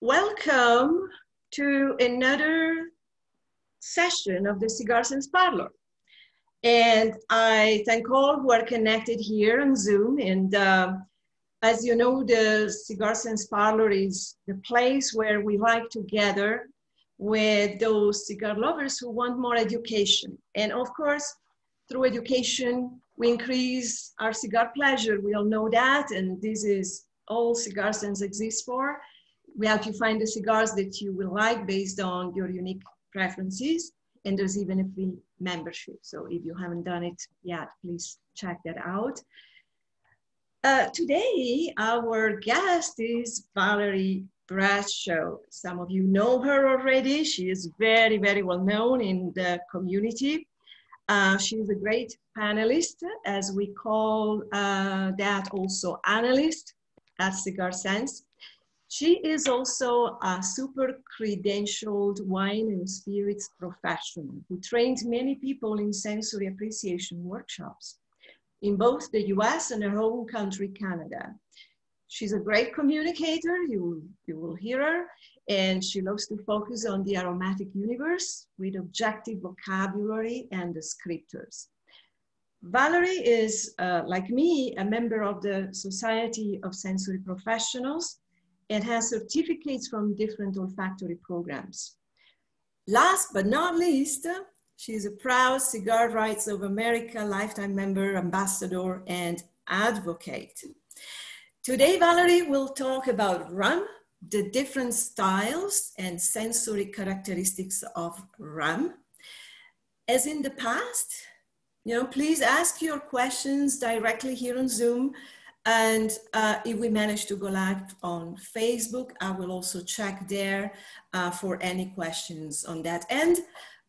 welcome to another session of the Cigar Sense Parlor. And I thank all who are connected here on Zoom. And uh, as you know, the Cigar Sense Parlor is the place where we like to gather with those cigar lovers who want more education. And of course, through education, we increase our cigar pleasure. We all know that. And this is all Cigar Sense exists for we help you find the cigars that you will like based on your unique preferences. And there's even a free membership. So if you haven't done it yet, please check that out. Uh, today, our guest is Valerie Bradshaw. Some of you know her already. She is very, very well known in the community. Uh, she's a great panelist, as we call uh, that also analyst at Cigar Sense. She is also a super credentialed wine and spirits professional who trained many people in sensory appreciation workshops in both the US and her home country, Canada. She's a great communicator, you, you will hear her, and she loves to focus on the aromatic universe with objective vocabulary and descriptors. Valerie is, uh, like me, a member of the Society of Sensory Professionals, and has certificates from different olfactory programs. Last but not least, she is a proud Cigar Rights of America lifetime member, ambassador, and advocate. Today, Valerie will talk about rum, the different styles and sensory characteristics of rum. As in the past, you know, please ask your questions directly here on Zoom and uh, if we manage to go live on Facebook, I will also check there uh, for any questions on that. end.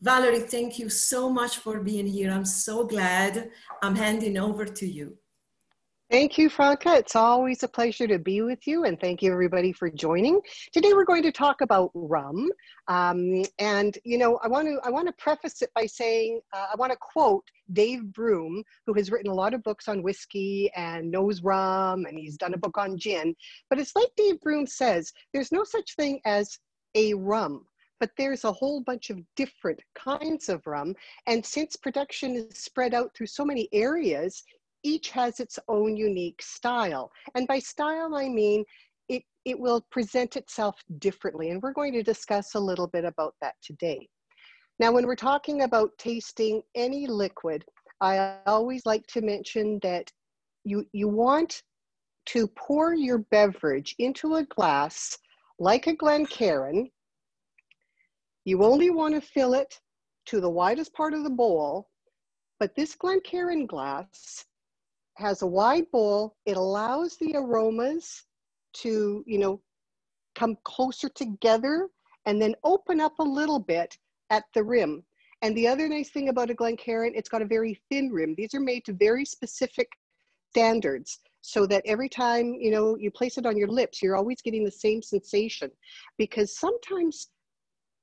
Valerie, thank you so much for being here. I'm so glad I'm handing over to you. Thank you, Franca. It's always a pleasure to be with you, and thank you everybody for joining. Today we're going to talk about rum, um, and you know I want to I want to preface it by saying uh, I want to quote Dave Broom, who has written a lot of books on whiskey and knows rum, and he's done a book on gin. But it's like Dave Broom says, there's no such thing as a rum but there's a whole bunch of different kinds of rum. And since production is spread out through so many areas, each has its own unique style. And by style, I mean it, it will present itself differently. And we're going to discuss a little bit about that today. Now, when we're talking about tasting any liquid, I always like to mention that you, you want to pour your beverage into a glass like a Glencairn. You only want to fill it to the widest part of the bowl, but this Glencairn glass has a wide bowl. It allows the aromas to, you know, come closer together and then open up a little bit at the rim. And the other nice thing about a Glencairn, it's got a very thin rim. These are made to very specific standards so that every time, you know, you place it on your lips, you're always getting the same sensation because sometimes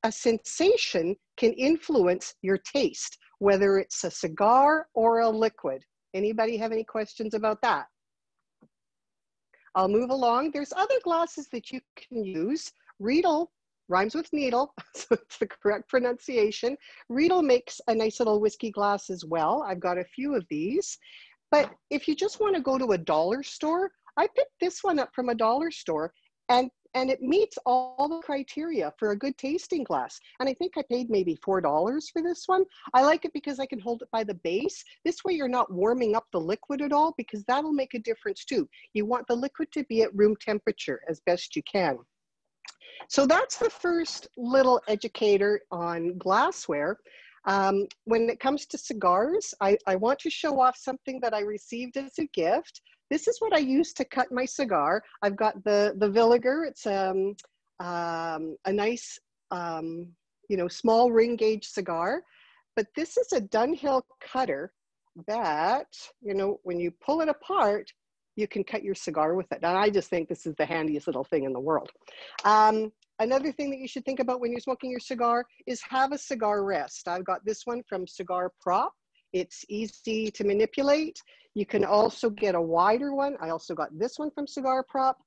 a sensation can influence your taste, whether it's a cigar or a liquid. Anybody have any questions about that? I'll move along. There's other glasses that you can use. Riedel rhymes with needle, so it's the correct pronunciation. Riedel makes a nice little whiskey glass as well. I've got a few of these. But if you just want to go to a dollar store, I picked this one up from a dollar store and and it meets all the criteria for a good tasting glass. And I think I paid maybe $4 for this one. I like it because I can hold it by the base. This way you're not warming up the liquid at all because that'll make a difference too. You want the liquid to be at room temperature as best you can. So that's the first little educator on glassware. Um, when it comes to cigars, I, I want to show off something that I received as a gift this is what I use to cut my cigar. I've got the, the Villiger. It's um, um, a nice, um, you know, small ring gauge cigar. But this is a Dunhill cutter that, you know, when you pull it apart, you can cut your cigar with it. And I just think this is the handiest little thing in the world. Um, another thing that you should think about when you're smoking your cigar is have a cigar rest. I've got this one from Cigar Prop. It's easy to manipulate. You can also get a wider one. I also got this one from Cigar Prop.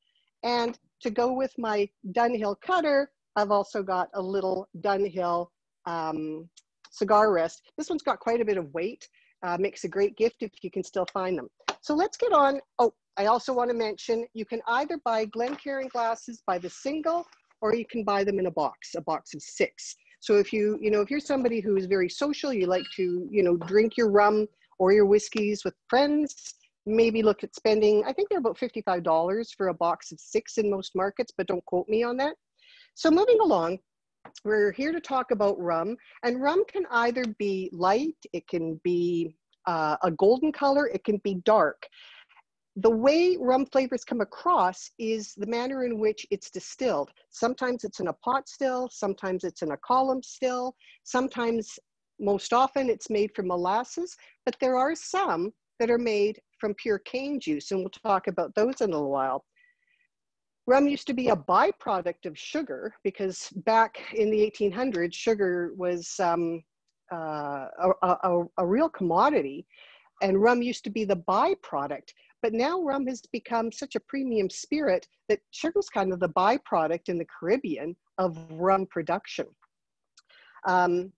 And to go with my Dunhill cutter, I've also got a little Dunhill um, cigar rest. This one's got quite a bit of weight, uh, makes a great gift if you can still find them. So let's get on. Oh, I also want to mention you can either buy Glencairn glasses by the single or you can buy them in a box, a box of six. So if you, you know, if you're somebody who is very social, you like to, you know, drink your rum or your whiskeys with friends, maybe look at spending, I think they're about $55 for a box of six in most markets, but don't quote me on that. So moving along, we're here to talk about rum, and rum can either be light, it can be uh, a golden color, it can be dark. The way rum flavors come across is the manner in which it's distilled. Sometimes it's in a pot still, sometimes it's in a column still, sometimes, most often, it's made from molasses, but there are some that are made from pure cane juice, and we'll talk about those in a little while. Rum used to be a byproduct of sugar because back in the 1800s, sugar was um, uh, a, a, a real commodity, and rum used to be the byproduct. But now rum has become such a premium spirit that sugar's kind of the byproduct in the Caribbean of rum production. Um,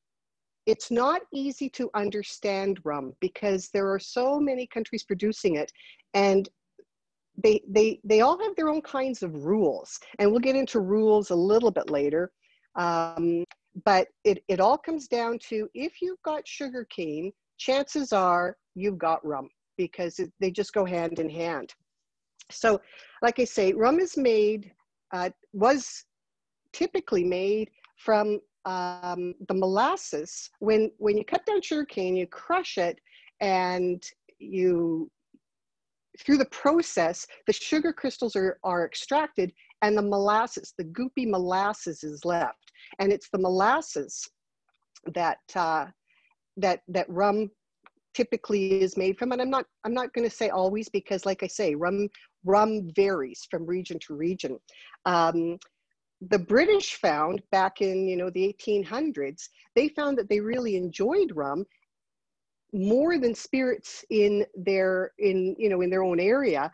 it's not easy to understand rum because there are so many countries producing it and they they they all have their own kinds of rules. And we'll get into rules a little bit later. Um, but it, it all comes down to if you've got sugar cane chances are you've got rum because it, they just go hand in hand so like i say rum is made uh, was typically made from um, the molasses, when, when you cut down sugar cane, you crush it and you, through the process, the sugar crystals are, are extracted and the molasses, the goopy molasses is left. And it's the molasses that, uh, that, that rum typically is made from and i'm not i'm not going to say always because like i say rum rum varies from region to region. Um, the British found back in you know the 1800s, they found that they really enjoyed rum more than spirits in their in you know in their own area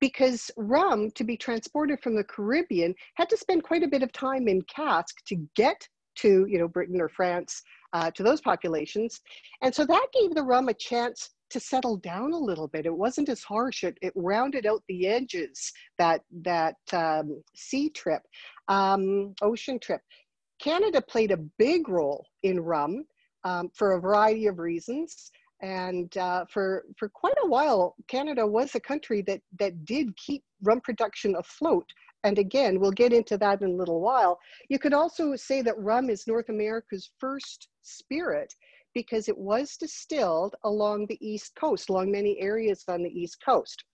because rum to be transported from the Caribbean had to spend quite a bit of time in cask to get to you know Britain or France uh, to those populations, and so that gave the rum a chance to settle down a little bit. It wasn't as harsh. It, it rounded out the edges that that um, sea trip, um, ocean trip. Canada played a big role in rum um, for a variety of reasons. And uh, for for quite a while, Canada was a country that that did keep rum production afloat. And again, we'll get into that in a little while. You could also say that rum is North America's first spirit because it was distilled along the East Coast, along many areas on the East Coast.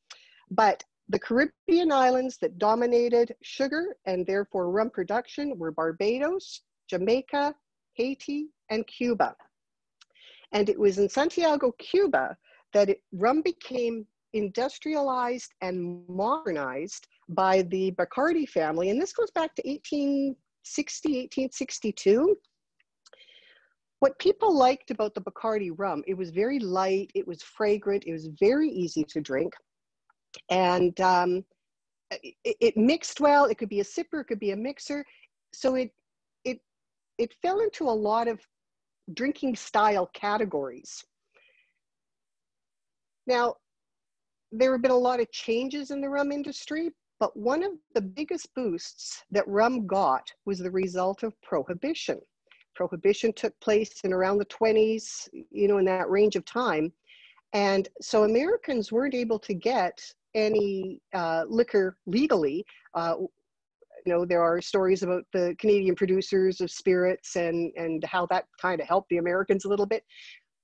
But the Caribbean islands that dominated sugar and therefore rum production were Barbados, Jamaica, Haiti, and Cuba. And it was in Santiago, Cuba, that it, rum became industrialized and modernized by the Bacardi family. And this goes back to 1860, 1862 what people liked about the Bacardi rum, it was very light, it was fragrant, it was very easy to drink. And um, it, it, mixed well. It could be a sipper, it could be a mixer. So it, it, it fell into a lot of drinking style categories. Now, there have been a lot of changes in the rum industry, but one of the biggest boosts that rum got was the result of prohibition prohibition took place in around the 20s, you know, in that range of time. And so Americans weren't able to get any uh, liquor legally. Uh, you know, there are stories about the Canadian producers of spirits and, and how that kind of helped the Americans a little bit.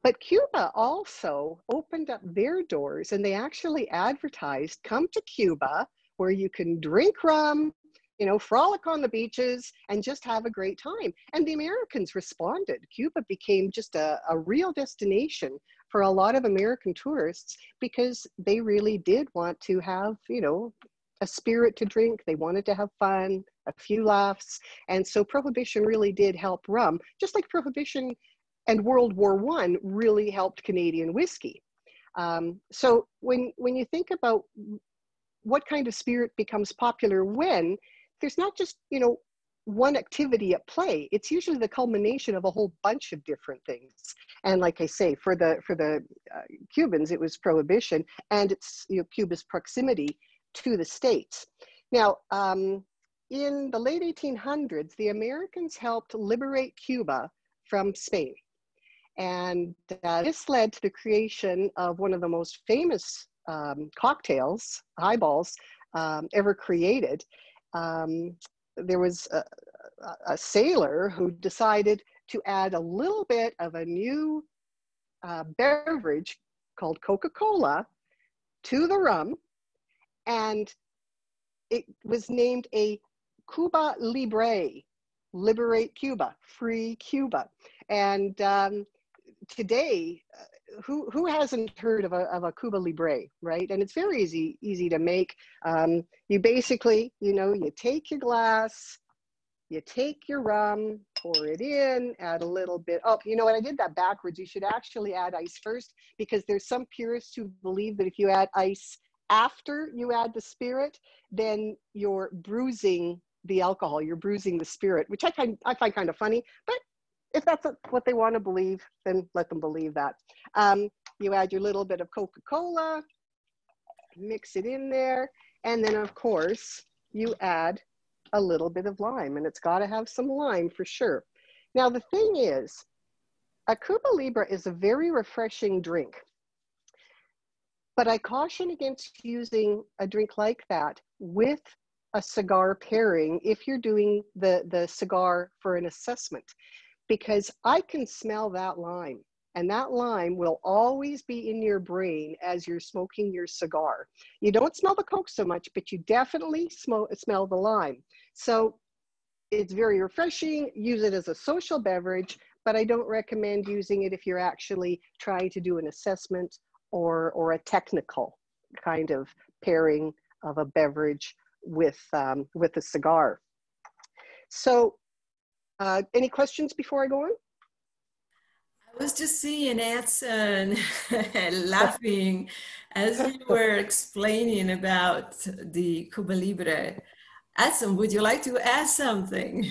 But Cuba also opened up their doors and they actually advertised come to Cuba where you can drink rum, you know, frolic on the beaches and just have a great time. And the Americans responded. Cuba became just a, a real destination for a lot of American tourists because they really did want to have, you know, a spirit to drink. They wanted to have fun, a few laughs. And so prohibition really did help rum, just like prohibition and World War One really helped Canadian whiskey. Um, so when when you think about what kind of spirit becomes popular when there's not just you know one activity at play. It's usually the culmination of a whole bunch of different things. And like i say for the for the uh, cubans it was prohibition and it's you know cuba's proximity to the states. Now um, in the late 1800s the americans helped liberate cuba from spain. And uh, this led to the creation of one of the most famous um, cocktails highballs um, ever created um, there was a, a, sailor who decided to add a little bit of a new uh, beverage called Coca Cola to the rum, and it was named a Cuba Libre, liberate Cuba, free Cuba. And um, today, uh, who who hasn't heard of a, of a Cuba Libre, right? And it's very easy easy to make. Um, you basically, you know, you take your glass, you take your rum, pour it in, add a little bit. Oh, you know what? I did that backwards. You should actually add ice first because there's some purists who believe that if you add ice after you add the spirit, then you're bruising the alcohol. You're bruising the spirit, which I find I find kind of funny, but if that's what they want to believe, then let them believe that. Um, you add your little bit of Coca-Cola, mix it in there, and then of course you add a little bit of lime, and it's got to have some lime for sure. Now the thing is, a Cuba Libre is a very refreshing drink, but I caution against using a drink like that with a cigar pairing if you're doing the, the cigar for an assessment because I can smell that lime. And that lime will always be in your brain as you're smoking your cigar. You don't smell the coke so much, but you definitely smell, smell the lime. So it's very refreshing. Use it as a social beverage, but I don't recommend using it if you're actually trying to do an assessment or, or a technical kind of pairing of a beverage with, um, with a cigar. So uh, any questions before I go on? I was just seeing Edson laughing as you were explaining about the Cuba Libre. Edson, would you like to add something?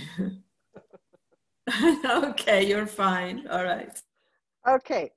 okay, you're fine. All right. Okay.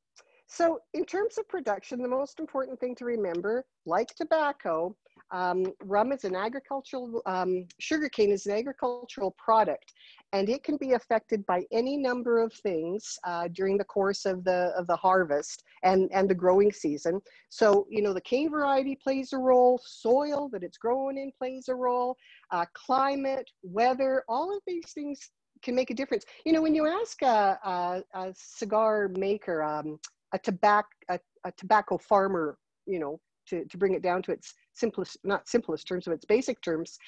So, in terms of production, the most important thing to remember, like tobacco, um, rum is an agricultural, um, sugarcane is an agricultural product and it can be affected by any number of things uh, during the course of the of the harvest and and the growing season. So you know the cane variety plays a role soil that it's grown in plays a role uh, climate weather all of these things can make a difference. You know when you ask a, a, a cigar maker um, a tobacco a, a tobacco farmer you know to, to bring it down to its simplest not simplest terms of its basic terms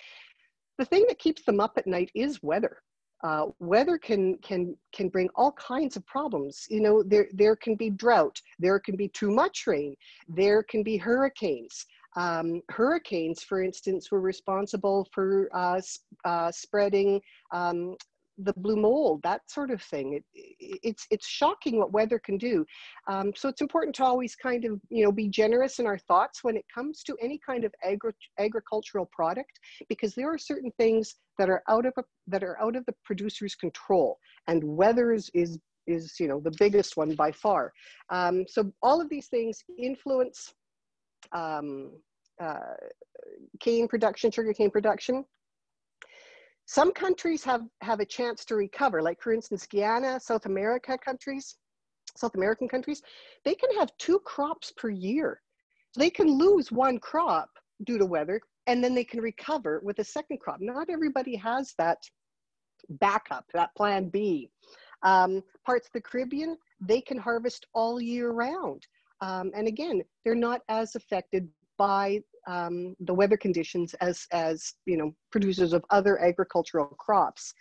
the thing that keeps them up at night is weather uh, weather can can can bring all kinds of problems. You know, there there can be drought, there can be too much rain, there can be hurricanes. Um, hurricanes, for instance, were responsible for uh, uh, spreading um, the blue mold, that sort of thing. It, it, it's it's shocking what weather can do. Um, so it's important to always kind of you know be generous in our thoughts when it comes to any kind of agri- agricultural product, because there are certain things that are out of a, that are out of the producer's control, and weather is is is you know the biggest one by far. Um, so all of these things influence um, uh, cane production, sugar cane production, some countries have, have a chance to recover, like for instance, Guyana, South America countries, South American countries, they can have two crops per year. They can lose one crop due to weather, and then they can recover with a second crop. Not everybody has that backup, that plan B. Um, parts of the Caribbean, they can harvest all year round. Um, and again, they're not as affected by um, the weather conditions as, as you know, producers of other agricultural crops.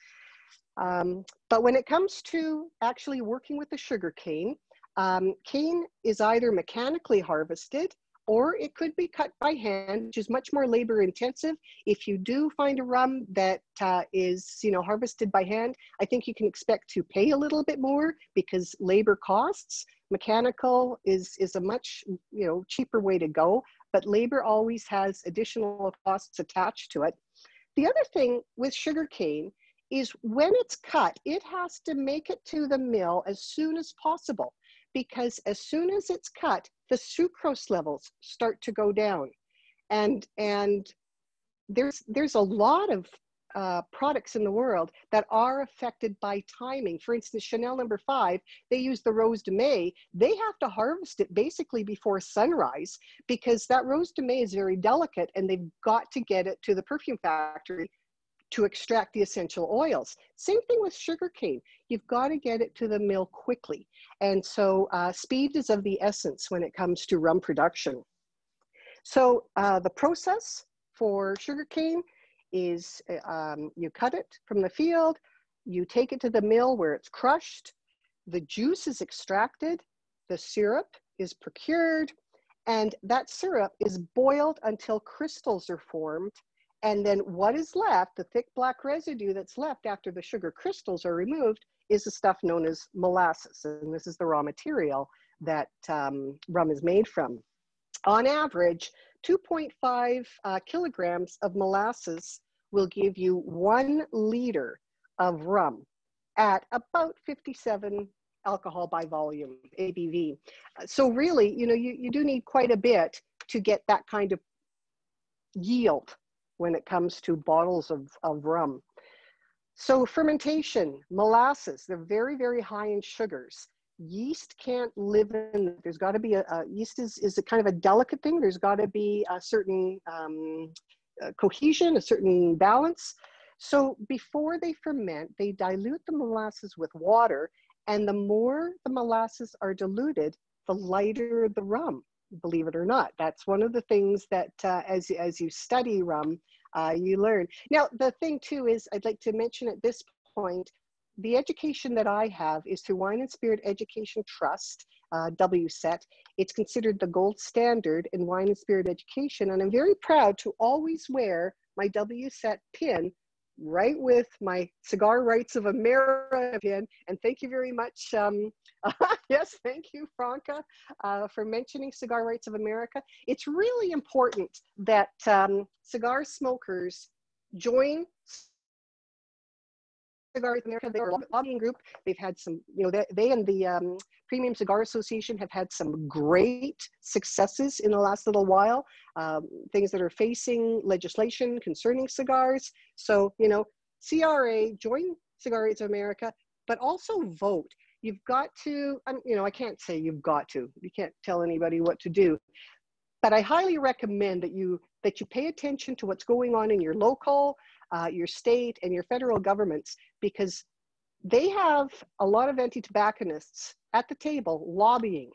Um, but when it comes to actually working with the sugar cane, um, cane is either mechanically harvested or it could be cut by hand, which is much more labor intensive. If you do find a rum that uh, is, you know, harvested by hand, I think you can expect to pay a little bit more because labor costs. Mechanical is is a much, you know, cheaper way to go. But labor always has additional costs attached to it. The other thing with sugarcane is when it's cut, it has to make it to the mill as soon as possible because as soon as it's cut, the sucrose levels start to go down. And, and there's, there's a lot of uh, products in the world that are affected by timing. For instance, Chanel number five, they use the Rose de Mai. They have to harvest it basically before sunrise because that Rose de Mai is very delicate and they've got to get it to the perfume factory to extract the essential oils. Same thing with sugarcane. You've got to get it to the mill quickly. And so uh, speed is of the essence when it comes to rum production. So uh, the process for sugarcane is uh, um, you cut it from the field, you take it to the mill where it's crushed, the juice is extracted, the syrup is procured, and that syrup is boiled until crystals are formed and then what is left, the thick black residue that's left after the sugar crystals are removed, is the stuff known as molasses. And this is the raw material that um, rum is made from. On average, 2.5 uh, kilograms of molasses will give you one liter of rum at about 57 alcohol by volume, ABV. So really, you know, you, you do need quite a bit to get that kind of yield when it comes to bottles of, of rum. So fermentation, molasses, they're very, very high in sugars. Yeast can't live in, there's gotta be a, a yeast is, is a kind of a delicate thing. There's gotta be a certain um, uh, cohesion, a certain balance. So before they ferment, they dilute the molasses with water and the more the molasses are diluted, the lighter the rum believe it or not. That's one of the things that uh, as, as you study rum, uh, you learn. Now, the thing too is I'd like to mention at this point, the education that I have is through Wine and Spirit Education Trust, uh, WSET. It's considered the gold standard in wine and spirit education. And I'm very proud to always wear my WSET pin right with my Cigar Rights of America pin. And thank you very much. Um, yes, thank you, Franca, uh, for mentioning Cigar Rights of America. It's really important that um, cigar smokers join Cigars America, they're a lobbying group. They've had some, you know, they, they and the um, Premium Cigar Association have had some great successes in the last little while. Um, things that are facing legislation concerning cigars. So, you know, CRA, join Cigars of America, but also vote. You've got to, you know, I can't say you've got to. You can't tell anybody what to do. But I highly recommend that you that you pay attention to what's going on in your local, uh, your state, and your federal governments because they have a lot of anti-tobacconists at the table lobbying.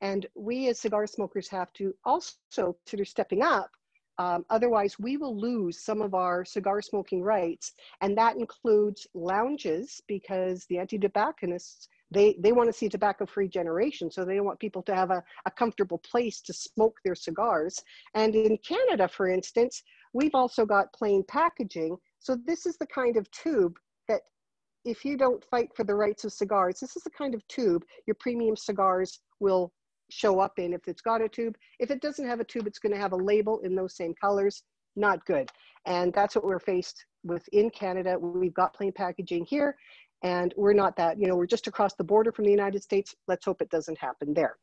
And we as cigar smokers have to also consider stepping up. Um, otherwise, we will lose some of our cigar smoking rights. And that includes lounges because the anti-tobacconists, they, they want to see tobacco-free generation. So they want people to have a, a comfortable place to smoke their cigars. And in Canada, for instance, we've also got plain packaging. So this is the kind of tube that if you don't fight for the rights of cigars, this is the kind of tube your premium cigars will show up in if it's got a tube. If it doesn't have a tube, it's going to have a label in those same colors. Not good. And that's what we're faced with in Canada. We've got plain packaging here, and we're not that, you know, we're just across the border from the United States. Let's hope it doesn't happen there.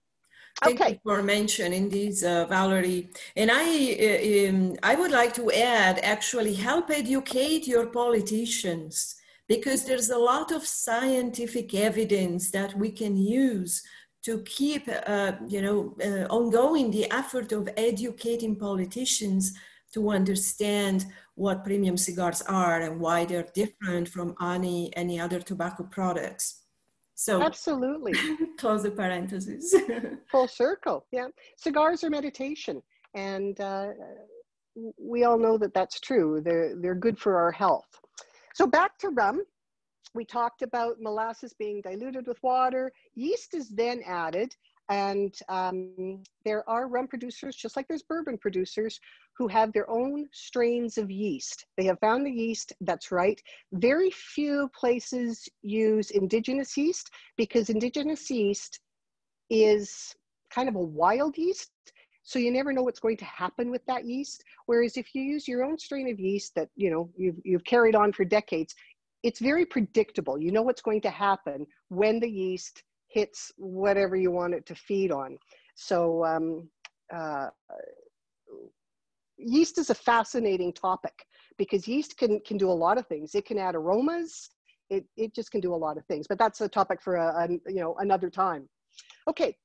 Thank okay. you for mentioning this, uh, Valerie. And I, uh, um, I would like to add, actually, help educate your politicians because there's a lot of scientific evidence that we can use to keep, uh, you know, uh, ongoing the effort of educating politicians to understand what premium cigars are and why they're different from any any other tobacco products. So absolutely. close the parentheses. Full circle. Yeah. Cigars are meditation. And uh, we all know that that's true. They're, they're good for our health. So back to rum. We talked about molasses being diluted with water. Yeast is then added and um, there are rum producers, just like there's bourbon producers, who have their own strains of yeast. They have found the yeast that's right. Very few places use indigenous yeast because indigenous yeast is kind of a wild yeast So you never know what's going to happen with that yeast. Whereas if you use your own strain of yeast that you know you've, you've carried on for decades, it's very predictable. You know what's going to happen when the yeast hits whatever you want it to feed on. So um, uh, yeast is a fascinating topic because yeast can, can do a lot of things. It can add aromas. It, it just can do a lot of things, but that's a topic for a, a you know another time. Okay,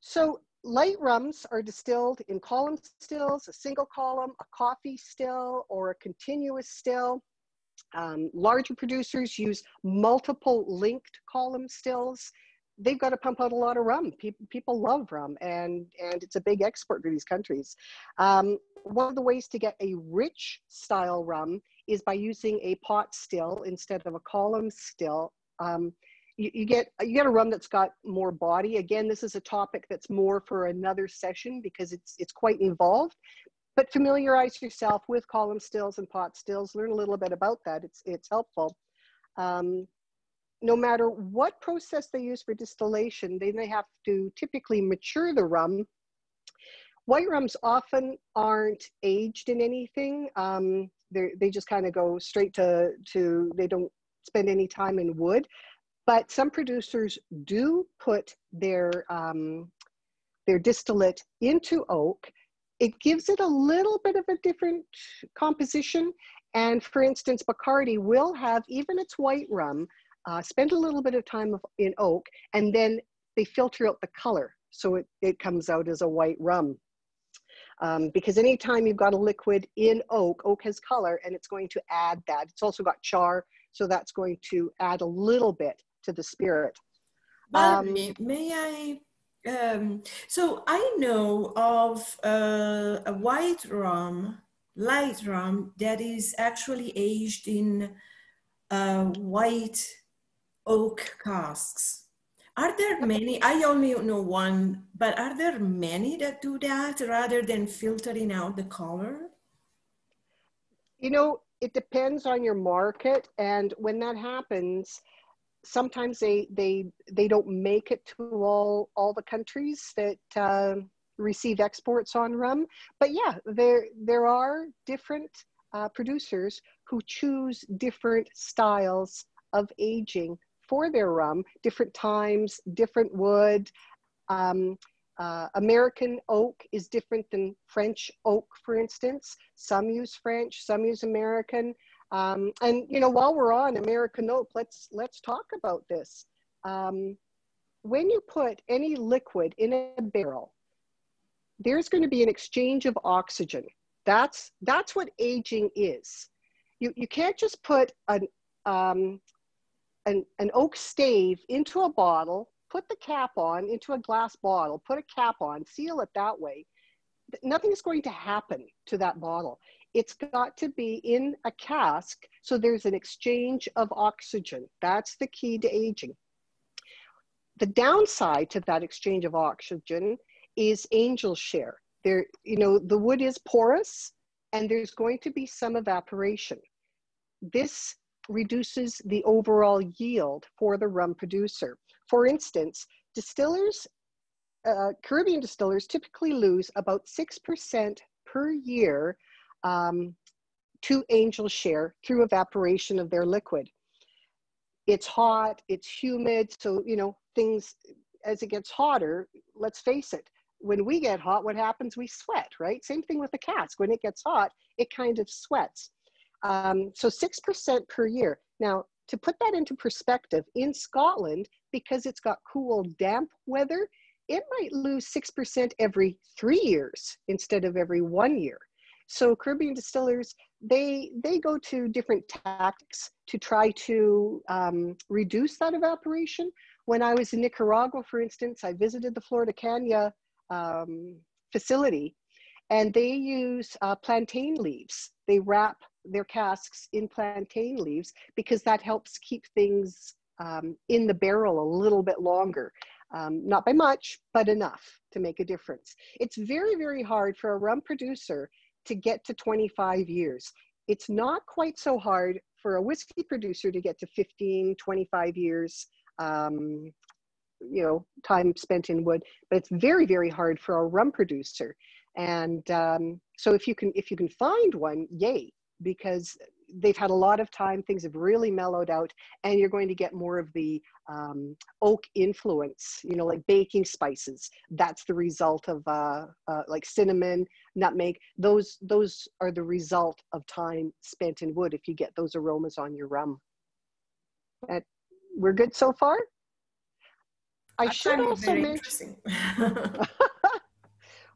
so light rums are distilled in column stills, a single column, a Coffey still, or a continuous still. Um, larger producers use multiple linked column stills. They've got to pump out a lot of rum. People, people love rum, and, and it's a big export for these countries. Um, one of the ways to get a rich style rum is by using a pot still instead of a column still. Um, you, you, get you get a rum that's got more body. Again, this is a topic that's more for another session because it's it's quite involved but familiarize yourself with column stills and pot stills. Learn a little bit about that. It's, it's helpful. Um, no matter what process they use for distillation, then they have to typically mature the rum. White rums often aren't aged in anything. Um, they just kind of go straight to, to, they don't spend any time in wood. But some producers do put their, um, their distillate into oak it gives it a little bit of a different composition. And for instance, Bacardi will have, even its white rum, uh, spend a little bit of time of, in oak, and then they filter out the color. So it, it comes out as a white rum. Um, because anytime you've got a liquid in oak, oak has color and it's going to add that. It's also got char, so that's going to add a little bit to the spirit. Um, may I um, so I know of uh, a white rum, light rum, that is actually aged in uh, white oak casks. Are there many? I only know one, but are there many that do that rather than filtering out the color? You know, it depends on your market. And when that happens, sometimes they they they don't make it to all all the countries that uh, receive exports on rum. But yeah, there there are different uh, producers who choose different styles of aging for their rum, different times, different wood. Um, uh, American oak is different than French oak, for instance. Some use French, some use American. Um, and you know, while we're on American oak, let's let's talk about this. Um, when you put any liquid in a barrel, there's going to be an exchange of oxygen. That's that's what aging is. You you can't just put an um, an, an oak stave into a bottle, put the cap on into a glass bottle, put a cap on, seal it that way. nothing is going to happen to that bottle it's got to be in a cask so there's an exchange of oxygen. That's the key to aging. The downside to that exchange of oxygen is angel share. There, you know, the wood is porous and there's going to be some evaporation. This reduces the overall yield for the rum producer. For instance, distillers, uh, Caribbean distillers typically lose about 6% per year um, to angel share through evaporation of their liquid. It's hot, it's humid, so you know things as it gets hotter. Let's face it, when we get hot, what happens? We sweat, right? Same thing with the cask. When it gets hot, it kind of sweats. Um, so six percent per year. Now, to put that into perspective, in Scotland, because it's got cool, damp weather, it might lose 6% every three years instead of every one year. So Caribbean distillers, they, they go to different tactics to try to um, reduce that evaporation. When I was in Nicaragua, for instance, I visited the Flor de Caña um, facility and they use uh, plantain leaves. They wrap their casks in plantain leaves because that helps keep things um, in the barrel a little bit longer. Um, not by much, but enough to make a difference. It's very, very hard for a rum producer to get to 25 years. It's not quite so hard for a whiskey producer to get to 15, 25 years um, you know time spent in wood but it's very very hard for a rum producer and um, so if you can if you can find one yay because they've had a lot of time things have really mellowed out and you're going to get more of the um, oak influence you know like baking spices. That's the result of uh, uh, like cinnamon nutmeg. Those those are the result of time spent in wood if you get those aromas on your rum. And we're good so far? I should also mention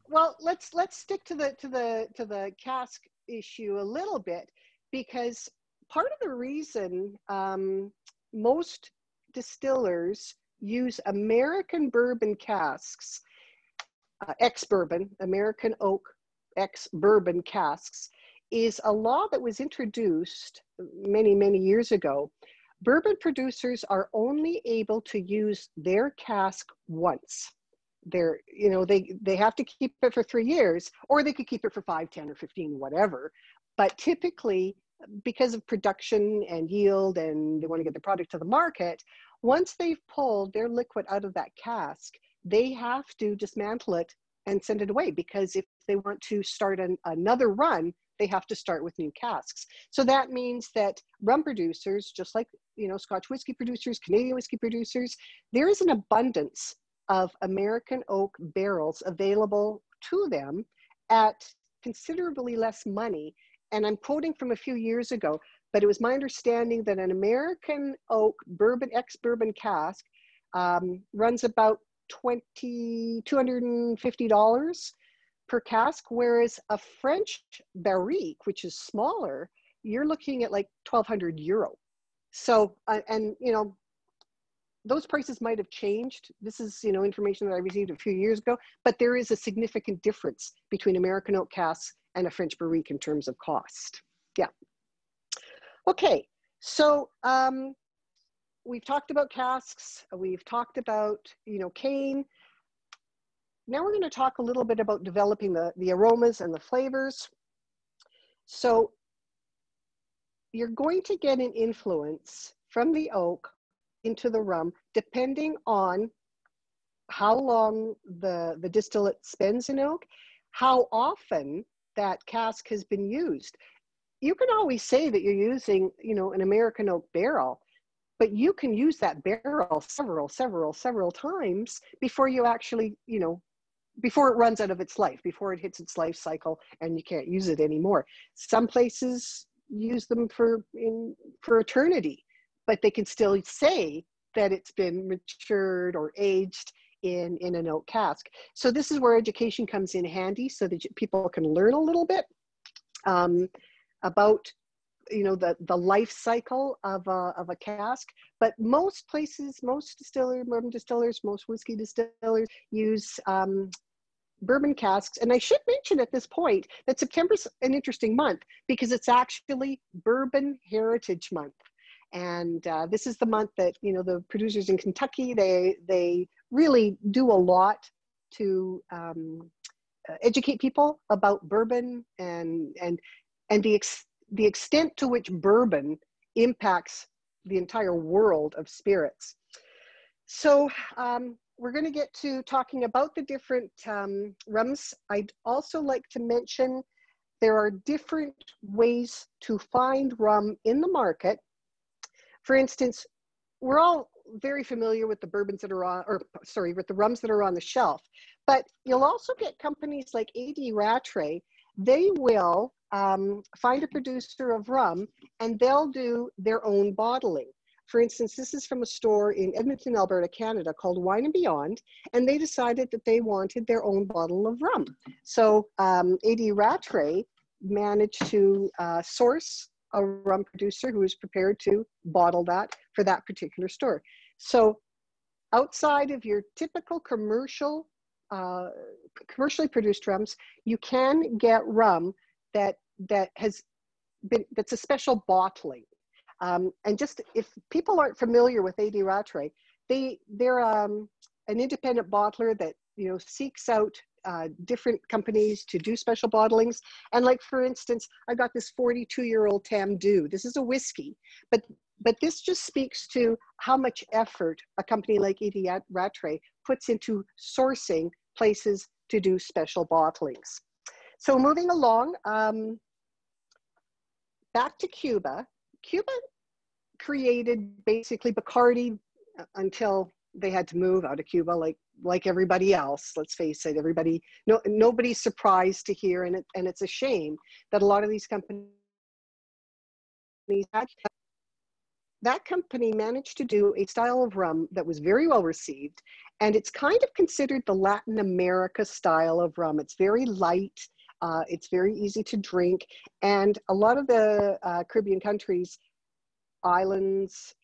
well let's let's stick to the to the to the cask issue a little bit because part of the reason um, most distillers use American bourbon casks, uh, ex bourbon, American oak ex bourbon casks, is a law that was introduced many, many years ago. Bourbon producers are only able to use their cask once. They're, you know, they, they have to keep it for three years, or they could keep it for five ten or 15, whatever. But typically, because of production and yield and they want to get the product to the market, once they've pulled their liquid out of that cask, they have to dismantle it and send it away because if they want to start an, another run, they have to start with new casks. So that means that rum producers, just like you know Scotch whiskey producers, Canadian whiskey producers, there is an abundance of American oak barrels available to them at considerably less money and I'm quoting from a few years ago, but it was my understanding that an American oak bourbon, ex bourbon cask um, runs about 20, $250 per cask, whereas a French barrique, which is smaller, you're looking at like 1200 euro. So, uh, and you know, those prices might have changed. This is, you know, information that I received a few years ago, but there is a significant difference between American oak casks and a French barrique in terms of cost. Yeah. Okay, so um, we've talked about casks, we've talked about, you know, cane. Now we're going to talk a little bit about developing the, the aromas and the flavors. So you're going to get an influence from the oak into the rum depending on how long the, the distillate spends in oak, how often that cask has been used. You can always say that you're using, you know, an American oak barrel, but you can use that barrel several, several, several times before you actually, you know, before it runs out of its life, before it hits its life cycle and you can't use it anymore. Some places use them for in for eternity, but they can still say that it's been matured or aged in, in an oak cask. So this is where education comes in handy so that people can learn a little bit um, about you know the the life cycle of a, of a cask. But most places most distillers bourbon distillers most whiskey distillers use um, bourbon casks. And i should mention at this point that september's an interesting month because it's actually bourbon heritage month and uh, this is the month that you know the producers in kentucky they they really do a lot to um, uh, educate people about bourbon and and and the ex- the extent to which bourbon impacts the entire world of spirits. So um, we're going to get to talking about the different um, rums. I'd also like to mention there are different ways to find rum in the market. For instance, we're all very familiar with the bourbons that are on, or sorry, with the rums that are on the shelf. But you'll also get companies like AD Rattray. They will um, find a producer of rum and they'll do their own bottling. For instance, this is from a store in Edmonton, Alberta, Canada called Wine and Beyond, and they decided that they wanted their own bottle of rum. So um, AD Rattray managed to uh, source a rum producer who is prepared to bottle that for that particular store. So outside of your typical commercial, uh, commercially produced rums, you can get rum that that has been that's a special bottling. Um, and just if people aren't familiar with AD Rattray, they they're um, an independent bottler that you know seeks out uh, different companies to do special bottlings. And like for instance, I got this 42 year old Tamdhu. This is a whiskey, but but this just speaks to how much effort a company like AD Rattray puts into sourcing places to do special bottlings. So moving along, um, back to Cuba. Cuba created basically Bacardi uh, until they had to move out of Cuba, like like everybody else. Let's face it, everybody no nobody's surprised to hear, and it, and it's a shame that a lot of these companies that company managed to do a style of rum that was very well received and it's kind of considered the latin america style of rum it's very light uh, it's very easy to drink and a lot of the uh, caribbean countries islands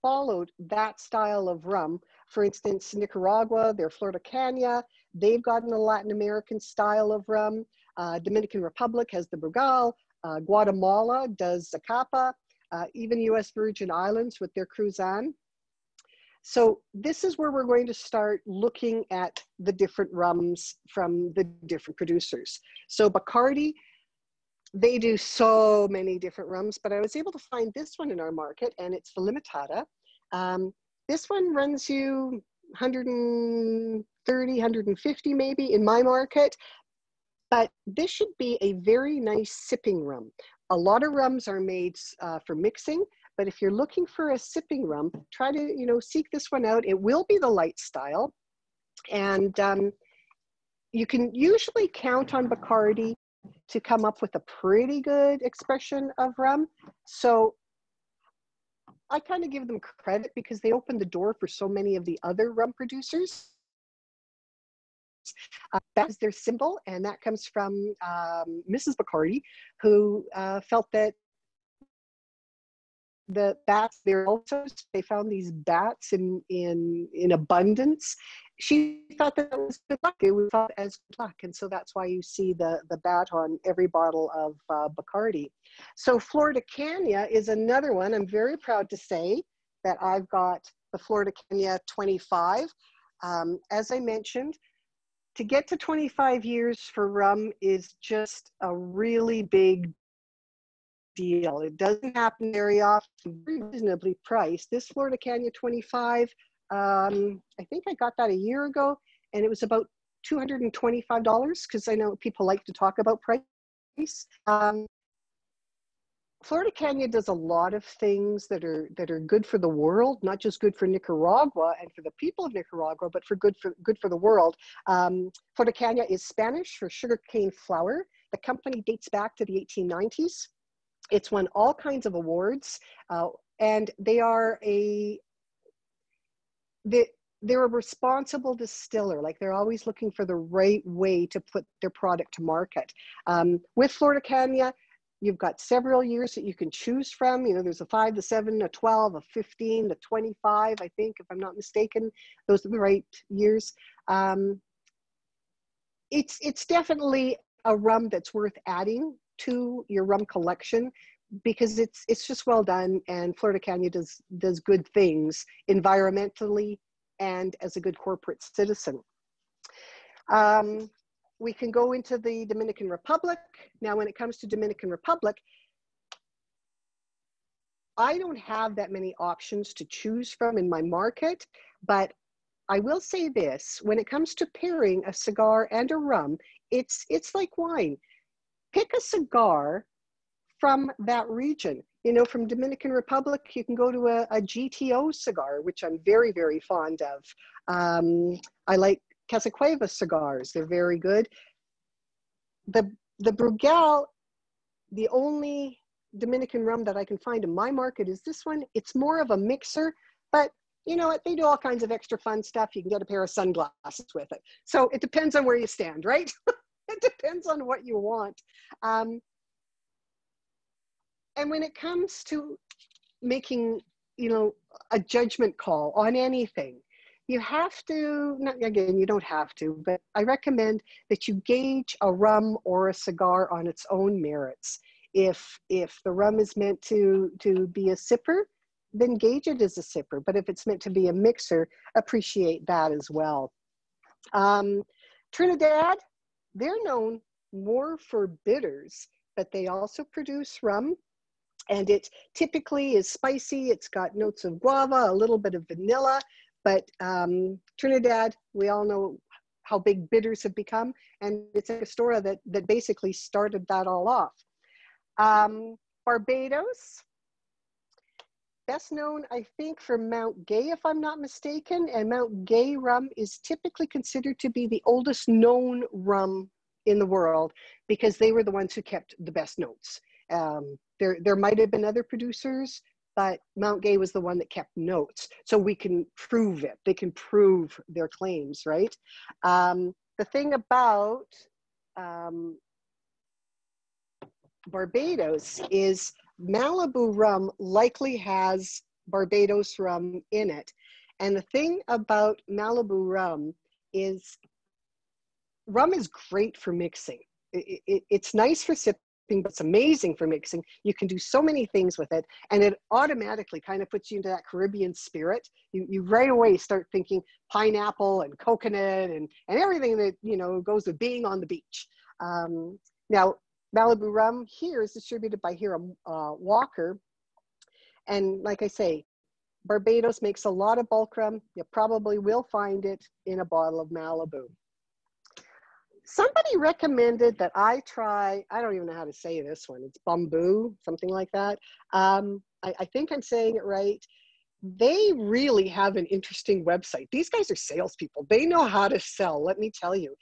followed that style of rum for instance nicaragua their flor de caña they've gotten a latin american style of rum uh, dominican republic has the brugal uh, guatemala does zacapa uh, even US Virgin Islands with their Cruzan. So this is where we're going to start looking at the different rums from the different producers. So Bacardi, they do so many different rums, but I was able to find this one in our market and it's the Limitada. Um, this one runs you 130, 150 maybe in my market, but this should be a very nice sipping rum a lot of rums are made uh, for mixing, but if you're looking for a sipping rum, try to, you know, seek this one out. It will be the light style. And um, you can usually count on Bacardi to come up with a pretty good expression of rum. So I kind of give them credit because they opened the door for so many of the other rum producers. Uh, that is their symbol, and that comes from um, Mrs. Bacardi, who uh, felt that the bats there also they found these bats in in in abundance she thought that was good luck it was thought as good luck and so that's why you see the the bat on every bottle of uh, bacardi so Flor de caña is another one i'm very proud to say that i've got the Flor de caña 25 um, as i mentioned to get to 25 years for rum is just a really big deal. It doesn't happen very often, reasonably priced. This Flor de Caña 25, um, I think I got that a year ago, and it was about $225 because I know people like to talk about price. Um, Flor de Caña does a lot of things that are that are good for the world, not just good for Nicaragua and for the people of Nicaragua, but for good for good for the world. Um, Flor de Caña is Spanish for sugarcane flour. The company dates back to the 1890s. It's won all kinds of awards, uh, and they are a they, they're a responsible distiller. Like they're always looking for the right way to put their product to market. Um, with Florida de You've got several years that you can choose from. You know, there's a five, the seven, a 12, a 15, the 25, I think, if I'm not mistaken. Those are the right years. Um, it's, it's definitely a rum that's worth adding to your rum collection because it's, it's just well done and Flor de Caña does, does good things environmentally and as a good corporate citizen. Um, we can go into the Dominican Republic. Now, when it comes to Dominican Republic, I don't have that many options to choose from in my market, but I will say this, when it comes to pairing a cigar and a rum, it's, it's like wine. Pick a cigar from that region. You know, from Dominican Republic, you can go to a, a GTO cigar, which I'm very, very fond of. Um, I like Casa Cueva cigars. They're very good. The, the Brugal, the only Dominican rum that I can find in my market is this one. It's more of a mixer, but you know what? They do all kinds of extra fun stuff. You can get a pair of sunglasses with it. So it depends on where you stand, right? it depends on what you want. Um, and when it comes to making, you know, a judgment call on anything, you have to, not, again, you don't have to, but I recommend that you gauge a rum or a cigar on its own merits. If, if the rum is meant to, to be a sipper, then gauge it as a sipper. But if it's meant to be a mixer, appreciate that as well. Um, Trinidad, they're known more for bitters, but they also produce rum. And it typically is spicy. It's got notes of guava, a little bit of vanilla, but um, Trinidad, we all know how big bitters have become. And it's a Angostura that, that basically started that all off. Um, Barbados, best known, I think, for Mount Gay, if I'm not mistaken. And Mount Gay rum is typically considered to be the oldest known rum in the world because they were the ones who kept the best notes. Um, there, there might have been other producers, but Mount Gay was the one that kept notes. So we can prove it. They can prove their claims, right? Um, the thing about um, Barbados is Malibu rum likely has Barbados rum in it. And the thing about Malibu rum is rum is great for mixing. It, it, it's nice for sipping, but it's amazing for mixing. You can do so many things with it, and it automatically kind of puts you into that Caribbean spirit. You, you right away start thinking pineapple and coconut and, and everything that you know goes with being on the beach. Um, now, Malibu rum here is distributed by Hiram uh, Walker, and like I say, Barbados makes a lot of bulk rum. You probably will find it in a bottle of Malibu somebody recommended that I try, I don't even know how to say this one. It's Bumbu, something like that. Um, I, I, think I'm saying it right. They really have an interesting website. These guys are salespeople. They know how to sell, let me tell you.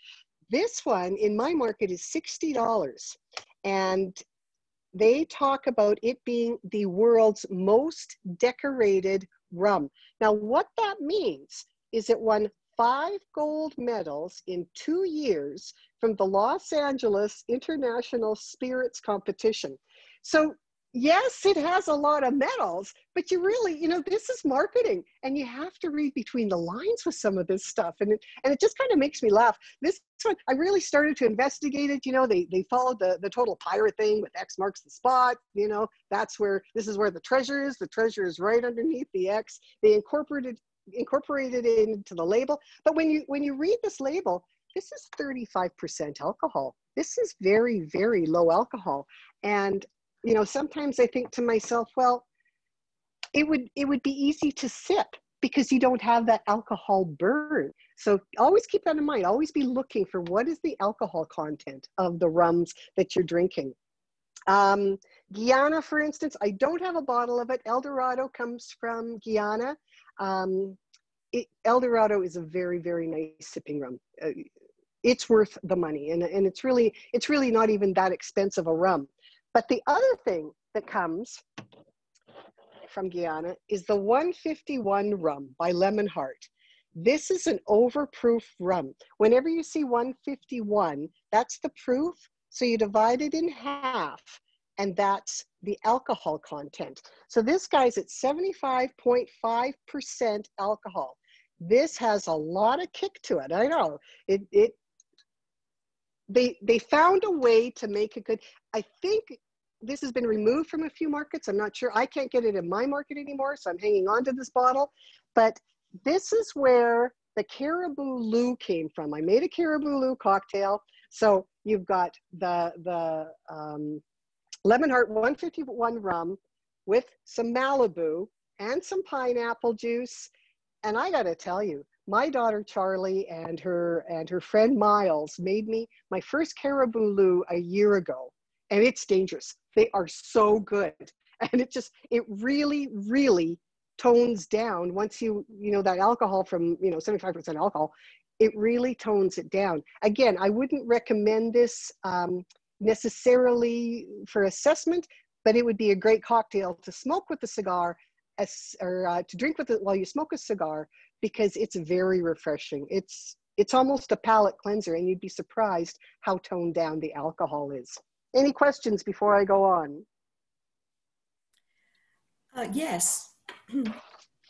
This one in my market is $60. And they talk about it being the world's most decorated rum. Now, what that means is it won five gold medals in two years from the Los Angeles International Spirits Competition. So, yes, it has a lot of medals, but you really, you know, this is marketing and you have to read between the lines with some of this stuff. And it, and it just kind of makes me laugh. This one, I really started to investigate it. You know, they, they followed the, the total pirate thing with X marks the spot. You know, that's where, this is where the treasure is. The treasure is right underneath the X. They incorporated incorporated into the label. But when you when you read this label, this is 35% alcohol. This is very, very low alcohol. And you know, sometimes I think to myself, well, it would it would be easy to sip because you don't have that alcohol burn. So always keep that in mind. Always be looking for what is the alcohol content of the rums that you're drinking. Um, Guyana, for instance, I don't have a bottle of it. El Dorado comes from Guyana. Um, it, El Dorado is a very, very nice sipping rum. Uh, it's worth the money, and, and it's really it's really not even that expensive a rum. But the other thing that comes from Guyana is the 151 rum by Lemon Hart. This is an overproof rum. Whenever you see 151, that's the proof. So you divide it in half and that's the alcohol content. So this guy's at 75.5% alcohol. This has a lot of kick to it. I know it. It they they found a way to make it good. I think this has been removed from a few markets. I'm not sure. I can't get it in my market anymore, so I'm hanging on to this bottle. But this is where the Caribou Lou came from. I made a Caribou Lou cocktail. So you've got the the um, Lemon Hart 151 rum with some Malibu and some pineapple juice. And I got to tell you, my daughter Charlie and her and her friend Miles made me my first Caribou a year ago, and it's dangerous. They are so good, and it just it really really tones down once you you know that alcohol from you know 75% alcohol it really tones it down again i wouldn't recommend this um, necessarily for assessment, but it would be a great cocktail to smoke with a cigar as, or uh, to drink with it while you smoke a cigar because it's very refreshing. It's it's almost a palate cleanser, and you'd be surprised how toned down the alcohol is. Any questions before I go on? Uh, yes.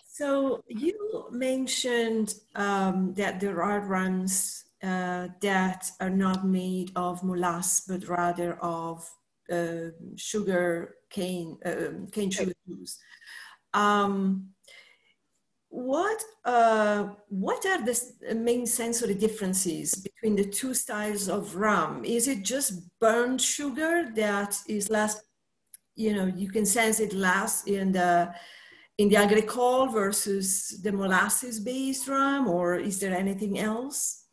so you mentioned um, that there are rums uh, that are not made of molasses, but rather of uh, sugar cane, uh, cane sugar juice. Um, what uh, what are the main sensory differences between the two styles of rum? Is it just burnt sugar that is less you know, you can sense it last in the in the agricole versus the molasses based rum, or is there anything else?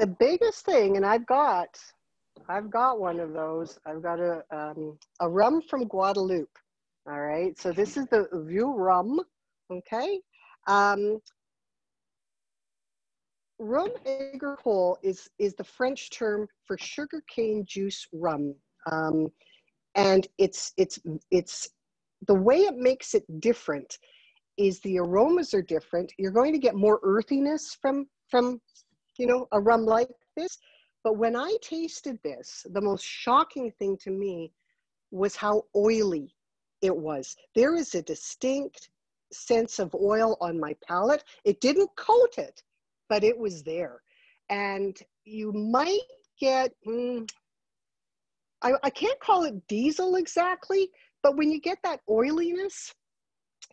The biggest thing, and I've got, I've got one of those. I've got a um, a rum from Guadeloupe. All right, so this is the Vieux rum. Okay, um, rum agricole is is the French term for sugarcane juice rum, um, and it's it's it's the way it makes it different is the aromas are different. You're going to get more earthiness from from you know a rum like this. But when I tasted this, the most shocking thing to me was how oily it was. There is a distinct sense of oil on my palate. It didn't coat it, but it was there. And you might get, mm, I, I can't call it diesel exactly, but when you get that oiliness,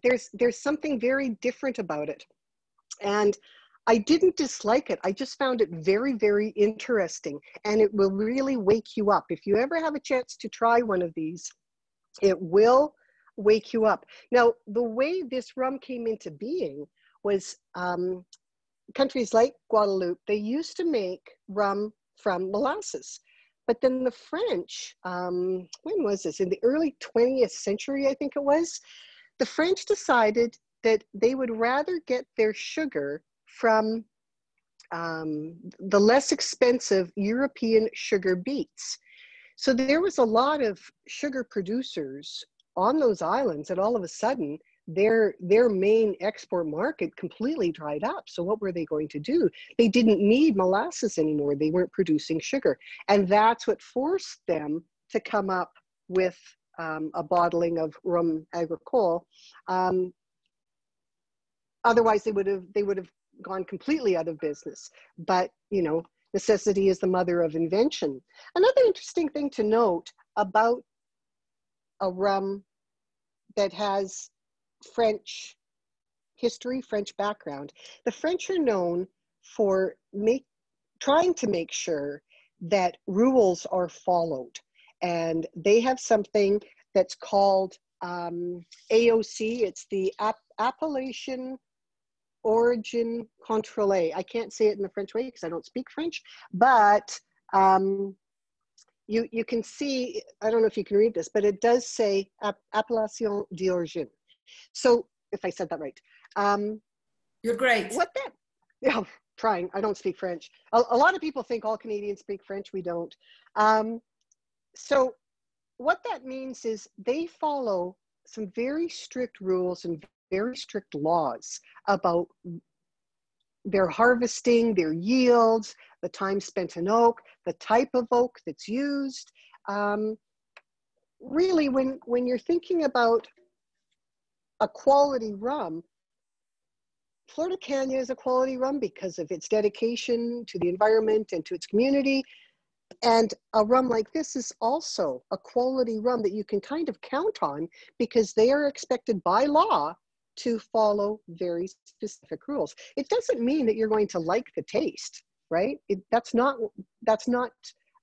there's there's something very different about it. And I didn't dislike it. I just found it very, very interesting. And it will really wake you up. If you ever have a chance to try one of these, it will wake you up. Now, the way this rum came into being was um, countries like Guadeloupe, they used to make rum from molasses. But then the French, um, when was this? In the early 20th century, I think it was, the French decided that they would rather get their sugar from um, the less expensive European sugar beets. So there was a lot of sugar producers on those islands, and all of a sudden, their their main export market completely dried up. So what were they going to do? They didn't need molasses anymore. They weren't producing sugar. And that's what forced them to come up with um, a bottling of rum agricole. Um, otherwise they would have they would have gone completely out of business but you know necessity is the mother of invention another interesting thing to note about a rum that has French history, French background. The French are known for make, trying to make sure that rules are followed. And they have something that's called um, AOC, it's the App- Appellation Origin Contrôlée. I can't say it in the French way because I don't speak French, but um, you, you can see, I don't know if you can read this, but it does say Appellation d'origine. So if I said that right. Um, You're great. What that? Yeah, trying. I don't speak French. A, a, lot of people think all Canadians speak French. We don't. Um, so what that means is they follow some very strict rules and very strict laws about their harvesting, their yields, the time spent in oak, the type of oak that's used. Um, really, when, when you're thinking about a quality rum, Flor de Caña is a quality rum because of its dedication to the environment and to its community. And a rum like this is also a quality rum that you can kind of count on because they are expected by law to follow very specific rules. It doesn't mean that you're going to like the taste, right? It, that's not that's not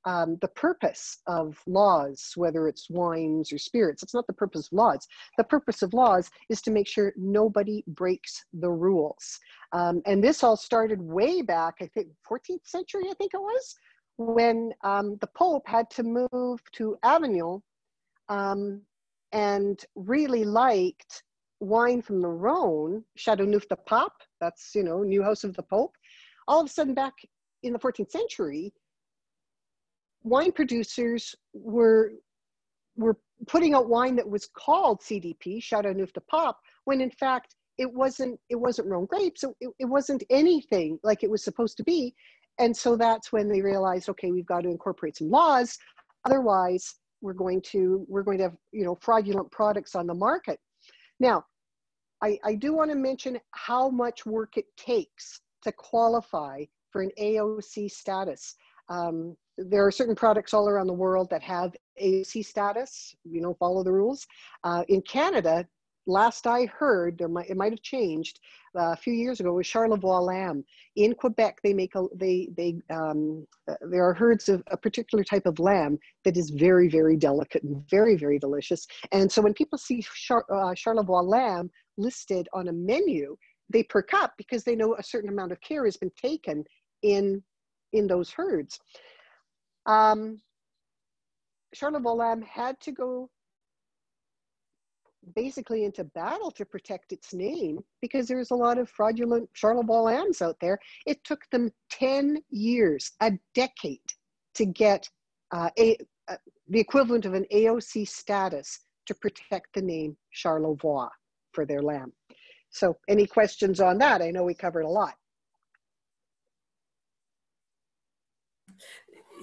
um, the purpose of laws, whether it's wines or spirits, it's not the purpose of laws. The purpose of laws is to make sure nobody breaks the rules. Um, and this all started way back, I think, 14th century, I think it was, when um, the Pope had to move to Avignon um, and really liked wine from the Rhone, Chateau Châteauneuf de Pape, that's, you know, new house of the Pope. All of a sudden back in the 14th century, wine producers were were putting out wine that was called CDP, Chateau Châteauneuf de Pape, when in fact it wasn't it wasn't Rhone grapes. It, it wasn't anything like it was supposed to be. And so that's when they realized, okay, we've got to incorporate some laws. Otherwise, we're going to we're going to have you know fraudulent products on the market. Now, I, I do want to mention how much work it takes to qualify for an AOC status. Um, there are certain products all around the world that have AOC status, you know, follow the rules. Uh, in Canada, last I heard, there might it might have changed uh, a few years ago. Was Charlevoix lamb in Quebec? They make a they they um, uh, there are herds of a particular type of lamb that is very very delicate and very very delicious. And so when people see Char, uh, Charlevoix lamb listed on a menu, they perk up because they know a certain amount of care has been taken in in those herds. Um, Charlevoix lamb had to go basically into battle to protect its name because there's a lot of fraudulent Charlevoix lambs out there. It took them 10 years, a decade, to get uh, a, uh, the equivalent of an AOC status to protect the name Charlevoix for their lamb. So any questions on that? I know we covered a lot.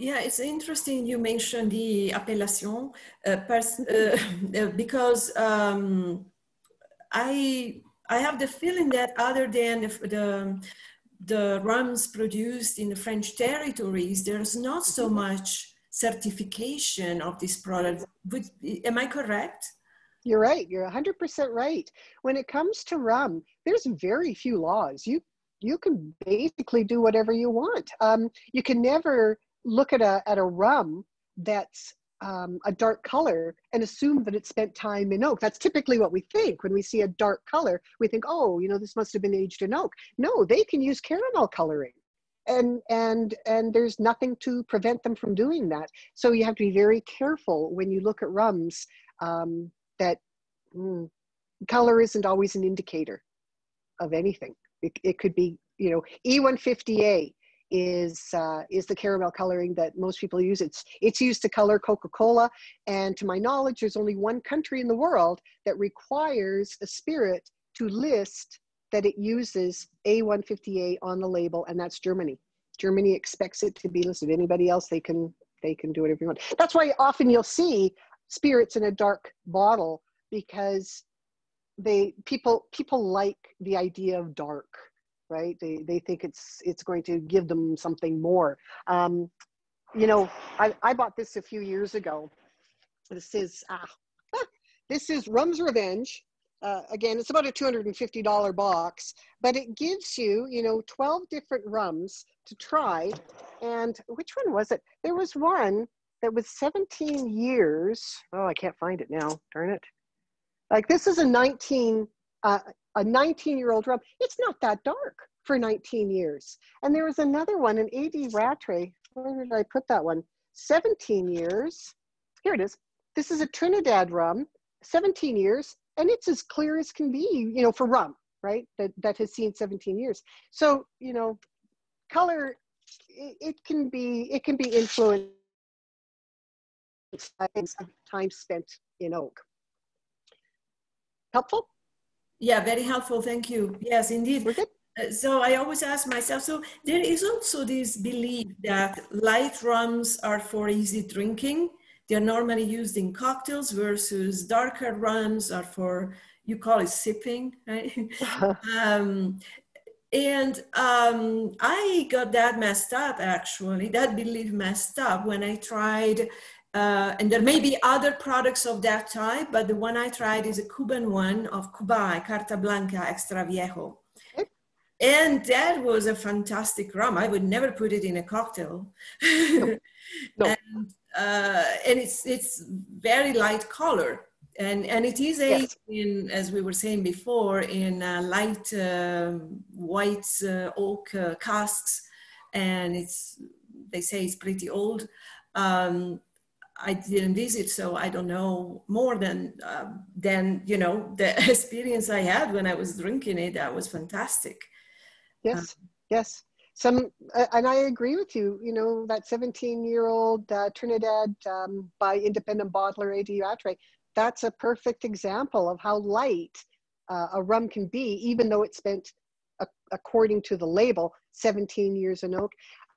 Yeah, it's interesting you mentioned the appellation uh, uh, uh, because um, I I have the feeling that other than the, the, the rums produced in the French territories, there's not so mm-hmm. much certification of this product. Would, am I correct? You're right. You're 100% right. When it comes to rum, there's very few laws. You you can basically do whatever you want. Um, you can never look at a at a rum that's um, a dark color and assume that it spent time in oak. That's typically what we think when we see a dark color. We think, oh, you know, this must have been aged in oak. No, they can use caramel coloring, and and and there's nothing to prevent them from doing that. So you have to be very careful when you look at rums um, that mm, color isn't always an indicator of anything. It, it could be, you know, E150A is uh, is the caramel coloring that most people use. It's it's used to color Coca-Cola, and to my knowledge, there's only one country in the world that requires a spirit to list that it uses A150A on the label, and that's Germany. Germany expects it to be listed. Anybody else, they can they can do whatever you want. That's why often you'll see spirits in a dark bottle because they people people like the idea of dark right? They, they think it's, it's going to give them something more. Um, you know, I, I bought this a few years ago. This is, ah, this is Rum's Revenge. Uh, again, it's about a $250 box, but it gives you, you know, 12 different rums to try. And which one was it? There was one that was 17 years. Oh, I can't find it now. Darn it. Like this is a 19, uh, a 19 year old rum, it's not that dark for 19 years. And there was another one, an AD Rattray. Where did I put that one? 17 years. Here it is. This is a Trinidad rum, 17 years, and it's as clear as can be, you know, for rum, right? That, that has seen 17 years. So, you know, color, it, it can be, it can be influenced by time spent in oak. Helpful? Yeah, very helpful. Thank you. Yes, indeed. Uh, so I always ask myself, so there is also this belief that light rums are for easy drinking. They're normally used in cocktails versus darker rums are for, you call it sipping, right? um, and um, I got that messed up actually, that belief messed up when I tried uh, and there may be other products of that type, but the one I tried is a Cuban one of Cuba, Carta Blanca Extra Viejo. And that was a fantastic rum. I would never put it in a cocktail. No. No. and, uh, and it's, it's very light color. And, and it is aged yes. in, as we were saying before, in uh, light uh, white uh, oak uh, casks. And it's, they say it's pretty old. Um, I didn't visit, so I don't know more than uh, than you know the experience I had when I was drinking it. That was fantastic. Yes, um, yes. Some, uh, and I agree with you. You know that 17-year-old uh, Trinidad um, by independent bottler AD Rattray. That's a perfect example of how light uh, a rum can be, even though it spent, according to the label, 17 years in oak.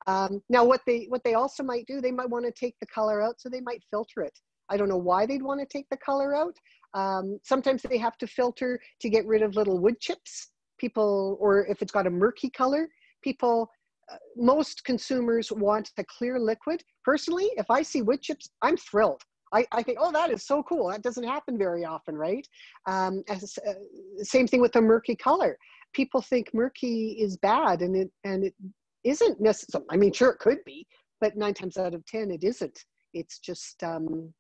Um, now, what they what they also might do, they might want to take the color out, so they might filter it. I don't know why they'd want to take the color out. Um, sometimes they have to filter to get rid of little wood chips. People, or if it's got a murky color, people, uh, most consumers want a clear liquid. Personally, if I see wood chips, I'm thrilled. I, I think, oh, that is so cool. That doesn't happen very often, right? Um, as, uh, same thing with the murky color. People think murky is bad, and it and it isn't necessarily. I mean, sure, it could be, but nine times out of ten, it isn't. It's just um,